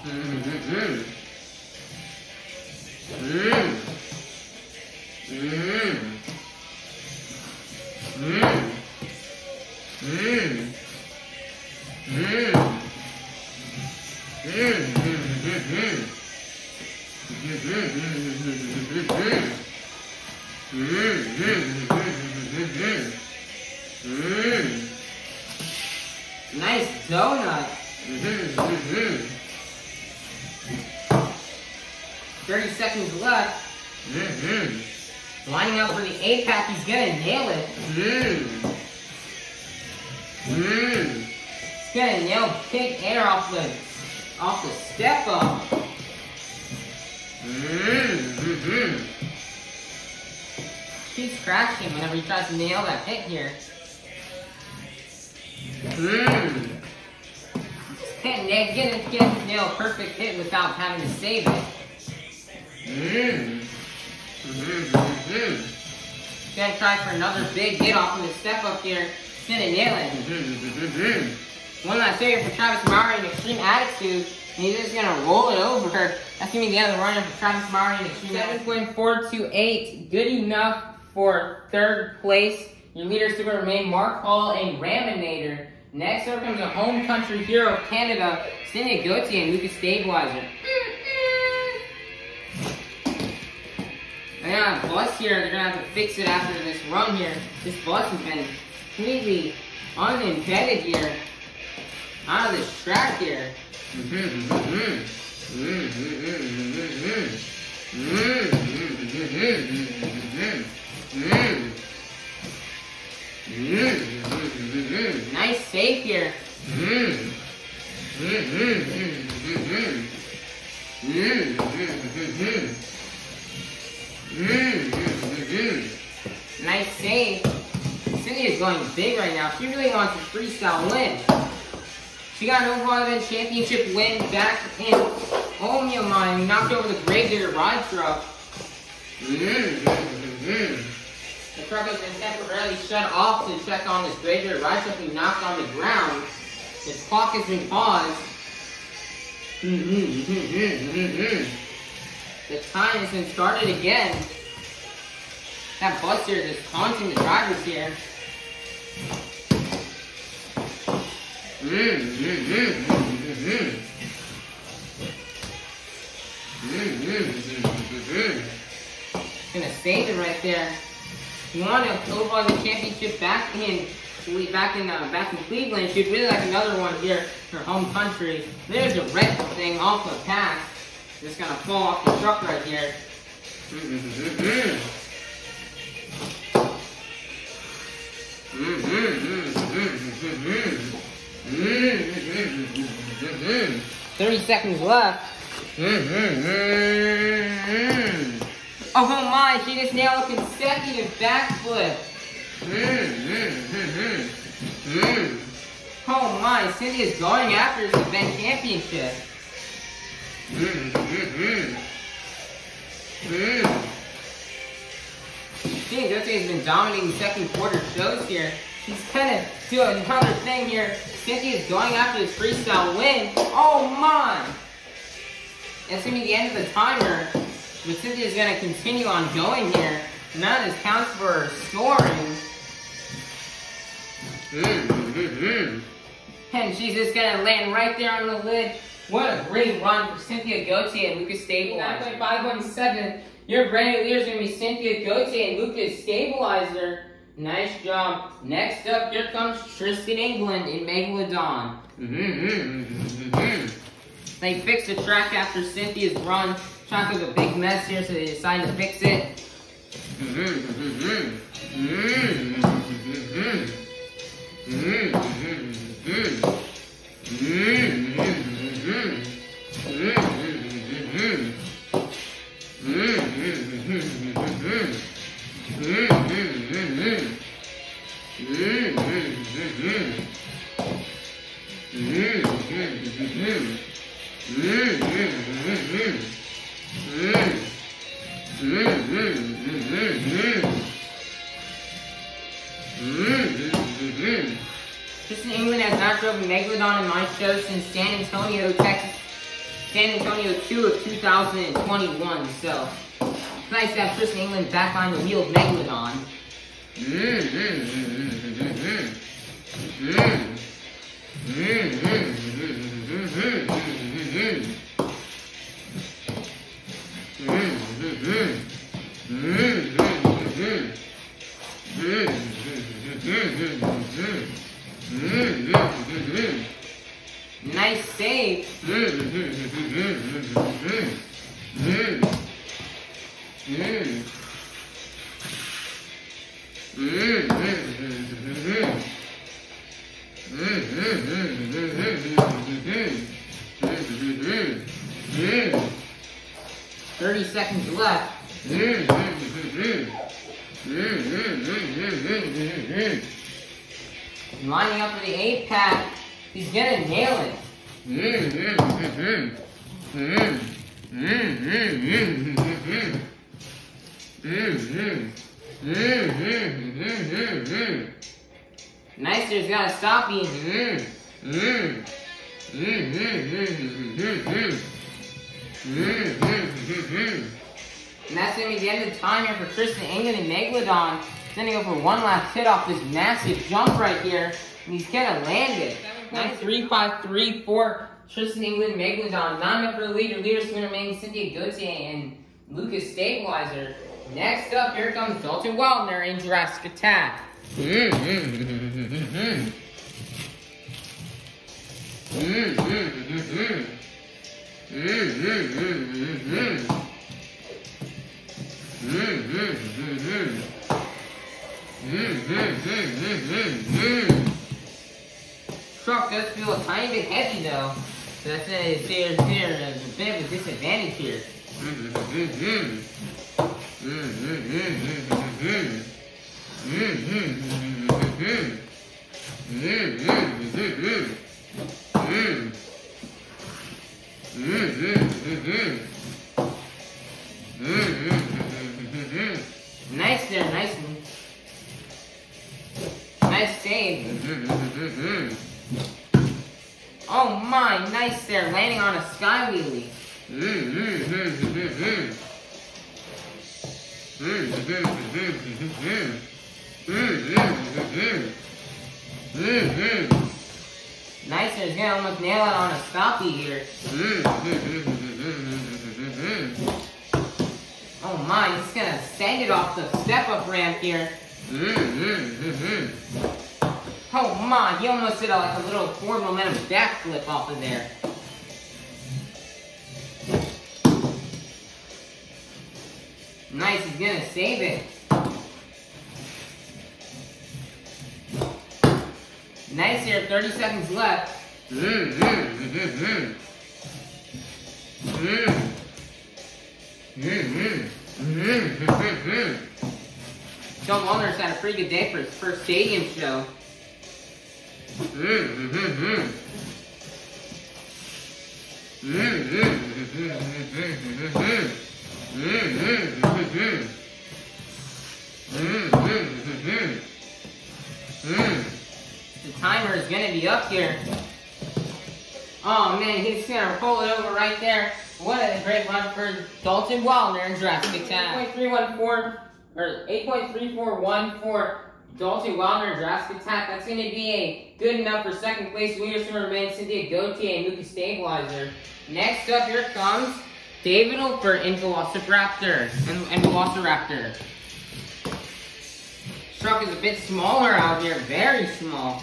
Mm-hmm. Mm-hmm. Mm-hmm. Nice donut. 30 seconds left. Lining up for the eight pack, he's gonna nail it. He's gonna nail kick air off the off the step up. Mmm. Mmm. He's crashing whenever he tries to nail that hit mmm. here. Can't na- get, get his nail perfect hit without having to save it. Mmm. Mmm. Mmm. Gonna try for another big hit off of the step up here. Gonna nail. Hmm, hmm, hmm, One last favorite for Travis Mowry and Extreme Attitude. And he's just gonna roll it over. That's gonna be the the runner for Travis Mowry and Extreme Attitude. 7.428, good enough for third place. Your leaders still remain Mark Hall and Raminator. Next up comes a home country hero of Canada, Cynthia Gauthier and Lucas Stabilizer. They're gonna have a bus here, they're gonna have to fix it after this run here. This bus has been completely unembedded here. Out of this track here. Nice save here. Nice save. Cindy is going big right now. She really wants a freestyle win. She got an overall event championship win back in Omiamon. Knocked over the Grave Digger ride truck. The truck has been temporarily shut off to check on this Grave Digger ride truck being knocked on the ground. Its clock has been paused. Mm-hmm. Mm-hmm. Mm-hmm. The time has been started again. That bus here is taunting the drivers here. Mmm, mmm, mmm, mmm, mmm, mmm. Mmm, mmm, mmm, Gonna save it right there. You want to overall the championship back in back in uh, back in Cleveland. She'd really like another one here, her home country. There's a red thing off the pass. Just gonna fall off the truck right here. Mm, mm, mm, Thirty seconds left. Oh my, she just nailed a consecutive backflip. Oh my, Cindy is going after this event championship. Cindy Gauthier has been dominating second quarter shows here. She's kind of doing another thing here. Cynthia is going after this freestyle win. Oh my! That's gonna be the end of the timer. But Cynthia is gonna continue on going here. None this counts for her scoring. And she's just gonna land right there on the lid. What a great run for Cynthia Gauthier and Lucas Stabilizer. 9.517. Your brand new leader is gonna be Cynthia Gauthier and Lucas Stabilizer. Nice job. Next up, here comes Tristan England in Megalodon. They fixed the track after Cynthia's run. Track was a big mess here, so they decided to fix it. Tristan England has not driven Megalodon in my show since San Antonio, Texas. San Antonio 2 of 2021, so it's nice to have Tristan England back on the wheel of Megalodon. Nice save. Thirty seconds left. Lining up for the eight pack. He's gonna nail it. Mmm, mmm, mmm, mmm. Mmm, mmm, mmm, mmm, mmm. Mmm, mmm. Mmm, mmm, mmm, mmm, mmm. Meister's gotta stop you. Mmm, mmm. Mmm, mmm, mmm, mmm, mmm. Mmm, mmm, mmm, mmm. And that's gonna be the end of the time here for Tristan England and Megalodon. He's gonna go for one last hit off this massive jump right here. And he's gonna land it. 93534. Tristan England, Megalodon, nine for the leader. Leader Swinner Main, Cynthia Gauthier, and Lucas Stabilizer. Next up, here comes Dalton Waldner in Jurassic Attack. -hmm. -hmm. -hmm. Mm-hmm. Mm-hmm. Mm-hmm. Mm-hmm. Truck does feel a tiny bit heavy though. So that's a, there's, there's a bit of a disadvantage here. Mmm, mmm. Mmm, mmm, mmm, mmm, mmm. Mmm, Oh my, nice there, landing on a sky wheelie. Mm, mm, mm, mm, mm, mm. Mm, mm, mm, mm, mm. Mm, mm, mm, mm. Mm. Nice there's gonna almost nail it on a stoppie here. Mm, mm, mm, mm, mm, mm, mm. Oh my, he's gonna send it off the step-up ramp here. Mm-hmm. mm, mm. Oh my, he almost did a, like a little forward momentum backflip off of there. Nice, he's gonna save it. Nice here, 30 seconds left. Mm-hmm. Mmm, mmm, mmm, mmm. Mmm. Mmm, mmm, mmm, mmm, Sean Wallner's had a pretty good day for his first stadium show. The timer is gonna be up here. Oh man, he's gonna pull it over right there. What a great run for Dalton Wildner in Jurassic Attack. 8.314 or 8.341 for Dalton Wildner in Jurassic Attack. That's going to be a good enough for second place. Leaders to remain Cynthia Gauthier and Mookie Stabilizer. Next up, here comes David Ofer in Velociraptor and, and Velociraptor. Truck is a bit smaller out here, very small.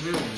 Mm-hmm.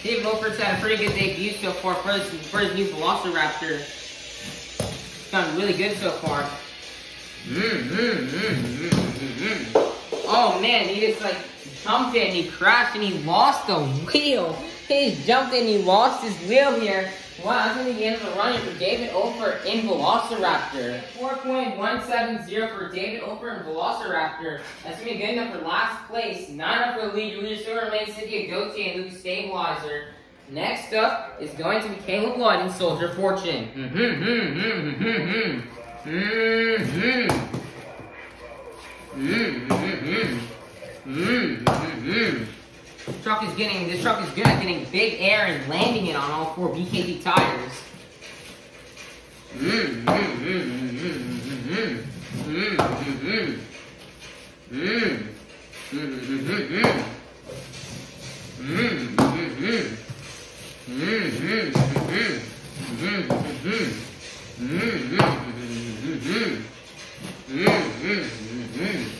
Steve Wilford's had a pretty good debut so far for his, for his new Velociraptor. Sounds really good so far. Mm, mm, mm, oh man, he just like jumped in, he crashed and he lost the wheel. He just jumped in, he lost his wheel here. Wow, that's going to be the end of the running for David Ofer in Velociraptor. 4.170 for David Ofer in Velociraptor. That's going to be good enough for last place. 9 up for the lead. Your leader still remains Cynthia Gauthier and Lucas Stabilizer. Next up is going to be Caleb Blood in Soldier Fortune. Mm-hmm, mm-hmm, mm-hmm, mm-hmm. Mm-hmm. Mm-hmm. Mm-hmm. Truck is getting, this truck is good at getting big air and landing it on all four BKT tires. Mm, mm, mm, mm, mm, mm, mm, mm,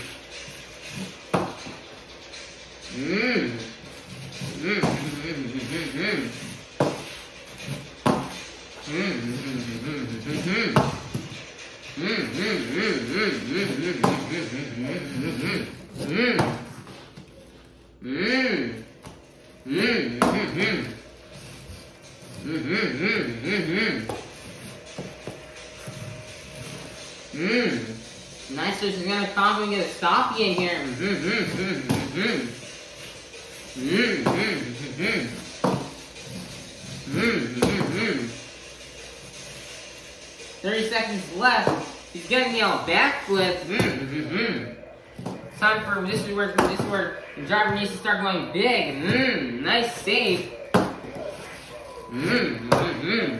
In here. Mmm. Mmm. Mmm. Mmm. Mm, mm, mm, 30 seconds left. He's getting me on backflip. Mmm. Time for this is where this is where the driver needs to start going big. Mmm. Nice save. Mmm. Mmm.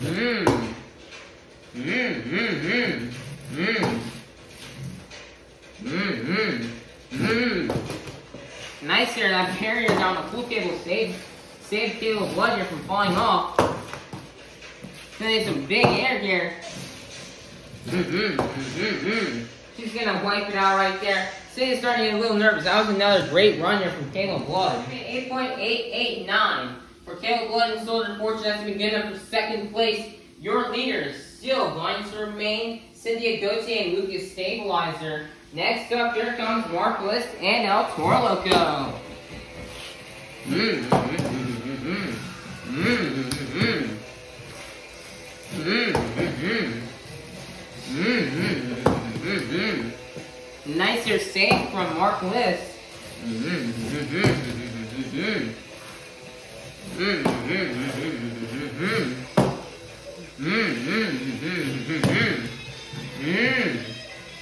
Mmm. Mmm, mmm, mmm, mmm, mmm, mmm. Nice here, that barrier down the pool table saved, saved Caleb Blood here from falling off. Then there's some big air here. Mm-hmm, mm-hmm. She's gonna wipe it out right there. City's starting to get a little nervous. That was another great run here from Caleb Blood. 8.889 for Caleb Blood and Soldier Fortune. That's to be good enough for second place. Your leaders still going to remain Cynthia Gauthier and Lucas Stabilizer. Next up, here comes List and El Toro Loco. Mm, mm, mm, mm, mm, mm, Nice here save from Mark List.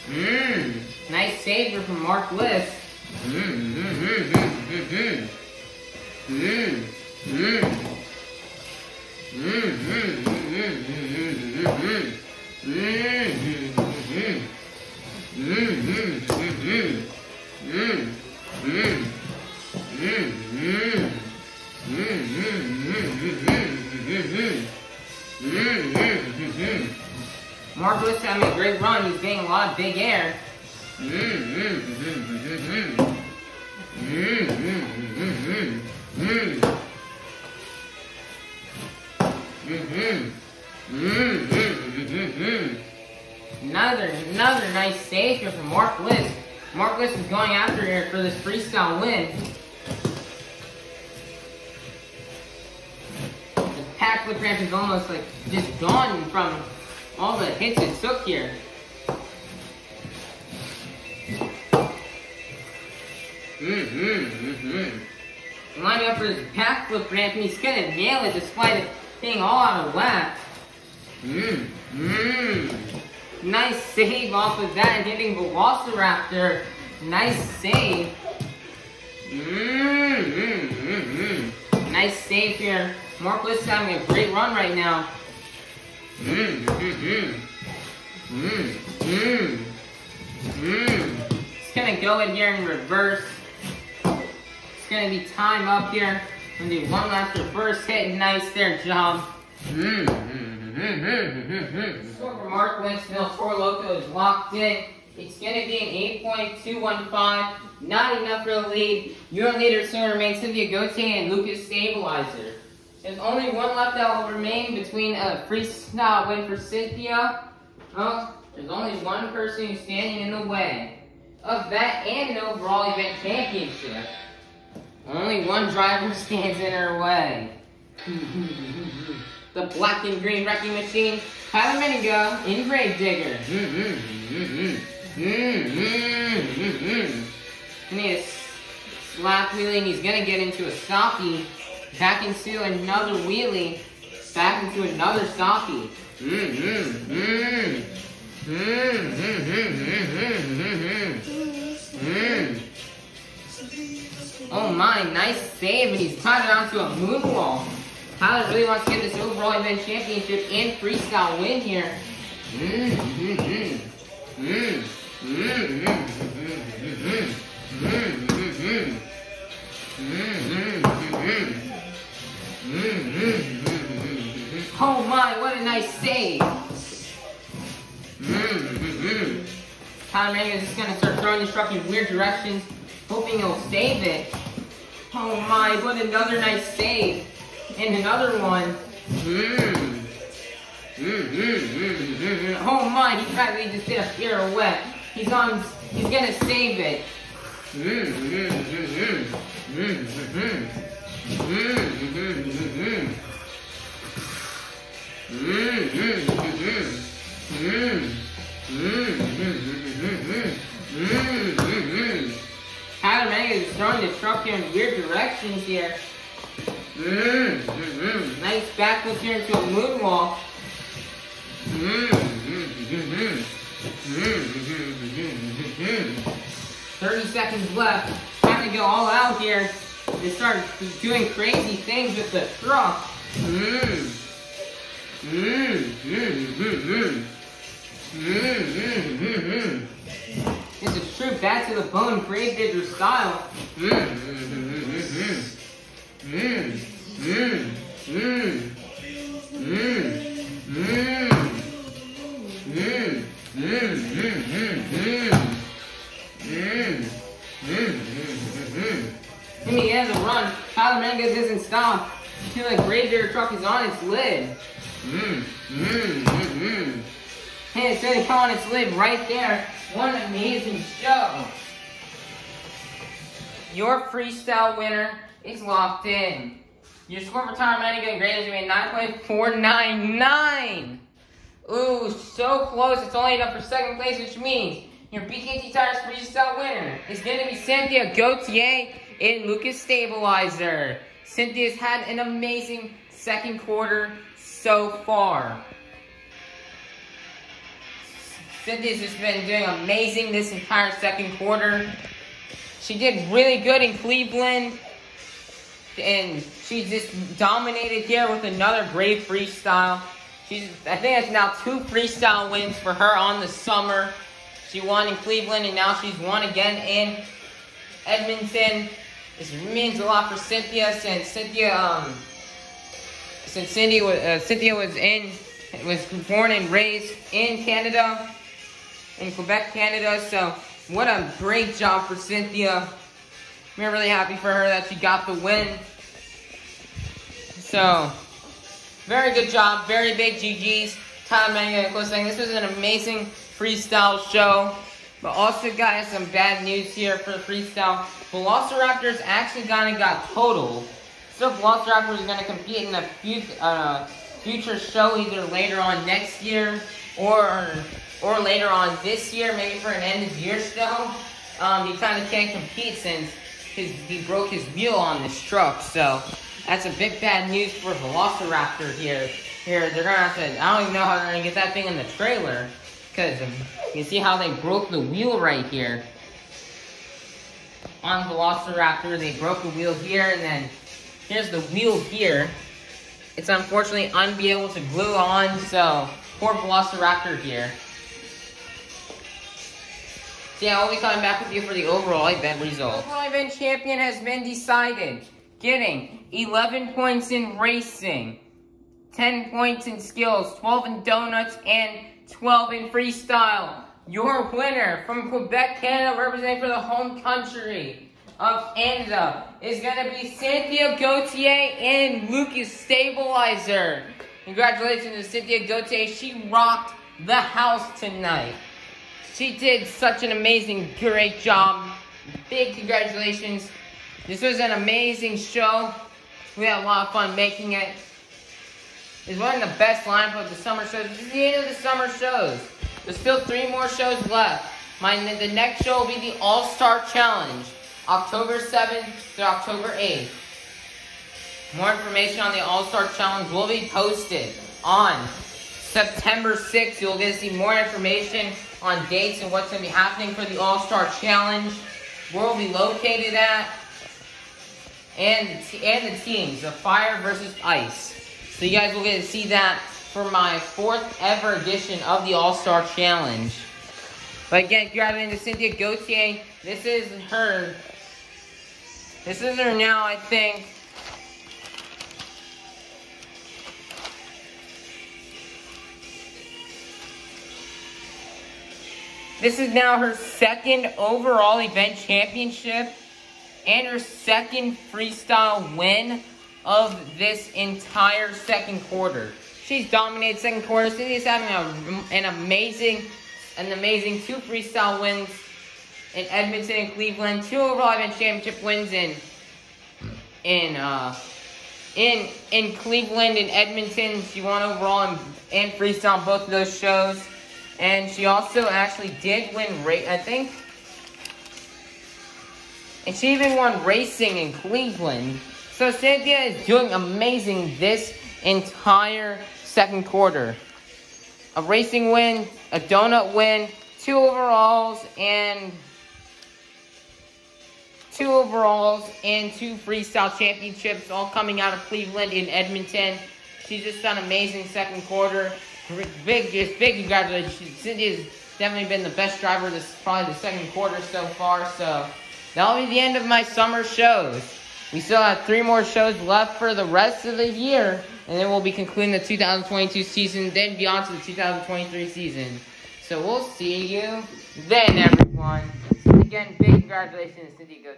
Mmm. Nice saver from Mark List. Mark big air. And nail it despite it being all out of whack. Mmm, mmm. Nice save off of that and hitting Velociraptor. Nice save. Mmm, mmm, mmm, mmm. Nice save here. Mark is having a great run right now. Mmm, mmm, mmm. Mmm, mmm. Mmm. It's gonna go in here in reverse. It's gonna be time up here. Do one last reverse hit. Nice there, John. Mmm, mmm. Score Mark Winston. Toro Loco is locked in. It's gonna be an 8.215. Not enough for the lead. Your leader still remains Cynthia Gauthier and Lucas Stabilizer. There's only one left that will remain between a free freestyle win for Cynthia. Oh, there's only one person who's standing in the way of that and an overall event championship. Only one driver stands in her way. [laughs] the black and green wrecking machine, Tyler Menninga in Grave Digger. [laughs] And he is slap wheeling. He's gonna get into a stoppie. Back into another wheelie. Back into another stoppie. Mm, mm, mm. Mm, mm, Oh my, nice save, and he's tied it onto a moonwalk. Tyler really wants to get this overall event championship and freestyle win here. Oh my, what a nice save! Tyler Manning is just gonna start throwing this truck in weird directions, hoping he'll save it. Oh my, what another nice save. And another one. Mmm. Mmm, mmm, mmm, mmm. Oh my, he practically just did a pirouette. He's on, he's gonna save it. Mmm, mmm, mmm, mmm. Mmm, mmm, mmm. Mmm, mmm, mmm. Mmm, mmm, mmm, mmm. Mmm, mmm, mmm, mmm, mmm, mmm. Tyler Menninga is throwing the truck here in weird directions here. Mmm, mmm, Nice backflip here into a moonwalk. Mmm, mmm, mmm, mmm, 30 seconds left. Time to go all out here They start doing crazy things with the truck. Mmm. Mmm, mmm, mmm, mmm. Mmm, mmm, mmm, mmm. This is true back to the bone gravedigger style. Mmm, mmm, mmm, mmm, mmm. Mmm, mmm, mmm. Mmm, mmm. Mmm, mmm, mmm, mmm, mmm. Mmm, mmm, mmm, mmm. The run, Tyler Menninga doesn't stop until the graveyard truck is on its lid. Mmm, mmm, mmm, mmm. And on its lid right there. An amazing show. Your freestyle winner is locked in. Your score for time Tyler Menninga grade is made 9.499. Ooh, so close. It's only enough for second place, which means your BKT Tires freestyle winner is going to be Cynthia Gauthier in Lucas Stabilizer. Cynthia's had an amazing second quarter so far. Cynthia's just been doing amazing this entire second quarter. She did really good in Cleveland. And she just dominated here with another great freestyle. She's, I think that's now two freestyle wins for her on the summer. She won in Cleveland and now she's won again in Edmonton. This means a lot for Cynthia since Cynthia, um, since Cindy was, uh, Cynthia was in, was born and raised in Canada, in Quebec, Canada. So what a great job for Cynthia. We're really happy for her that she got the win. So, very good job. Very big GG's. Tyler Manning and close thing. This was an amazing freestyle show. But also, guys, some bad news here for the freestyle. Velociraptors actually kind of got totaled. So, Velociraptor is going to compete in a future, uh, future show either later on next year or or later on this year, maybe for an end of year show. Um, he kind of can't compete since his, he broke his wheel on this truck. So that's a bit bad news for Velociraptor here. Here, they're gonna have to. I don't even know how they're gonna get that thing in the trailer, cause um, you see how they broke the wheel right here. On Velociraptor, they broke the wheel here, and then here's the wheel here. It's unfortunately unable to glue on, so poor Velociraptor here. Yeah, I'll be coming back with you for the overall event results. The overall event champion has been decided. Getting 11 points in racing, 10 points in skills, 12 in donuts, and 12 in freestyle. Your winner from Quebec, Canada, representing for the home country of Canada, is going to be Cynthia Gauthier and Lucas Stabilizer. Congratulations to Cynthia Gauthier. She rocked the house tonight. She did such an amazing, great job. Big congratulations. This was an amazing show. We had a lot of fun making it. It's one of the best lineup of the summer shows. This is the end of the summer shows. There's still three more shows left. My the next show will be the All Star Challenge, October 7th through October 8th. More information on the All Star Challenge will be posted on September 6th. You'll get to see more information on dates and what's going to be happening for the All Star Challenge. Where we'll be located at and and the teams, the fire versus ice. So you guys will get to see that for my fourth ever edition of the All Star Challenge. But again, grabbing to Cynthia Gauthier, this is her. This is her now, I think. This is now her second overall event championship and her second freestyle win of this entire second quarter. She's dominated second quarter. Cynthia's having a, an amazing, an amazing two freestyle wins in Edmonton and Cleveland, two overall event championship wins in in uh in in Cleveland and Edmonton. She won overall and, and freestyle both of those shows. And she also actually did win race, I think. And she even won racing in Cleveland. So Cynthia is doing amazing this entire second quarter. A racing win, a donut win, two overalls, and two overalls and two freestyle championships, all coming out of Cleveland in Edmonton. She's just done amazing second quarter. Big, just big congratulations. Cynthia's definitely been the best driver this probably the second quarter so far. So that'll be the end of my summer shows. We still have three more shows left for the rest of the year, and then we'll be concluding the 2022 season, then beyond to the 2023 season. So we'll see you then, everyone. Again, big congratulations, Cynthia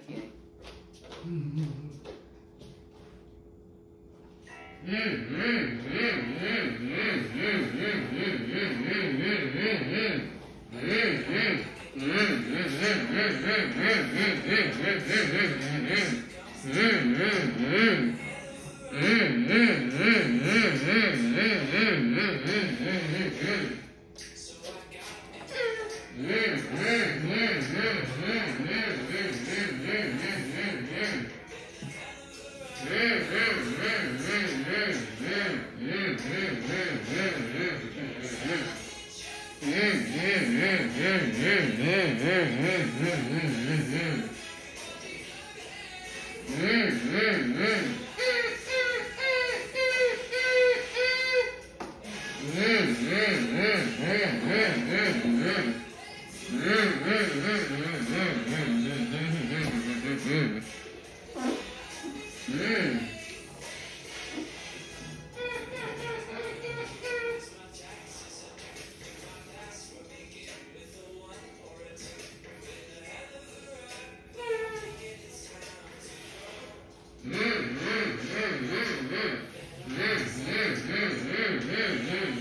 Mm-hmm. Mm-hmm. Mmm. mm-hmm mm, mm, mm, mm, mm, mm, mm, mm.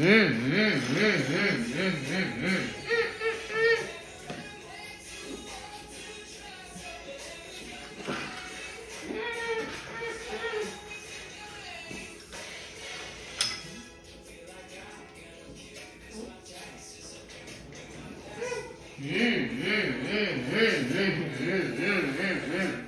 Mmm, mmm, mmm, mmm, mmm, mmm, mmm. Mmm, mmm. Mmm, mmm, mmm, mmm, mmm, mmm, mmm. Mmm, mmm, mmm, mmm, mmm, mmm, mmm.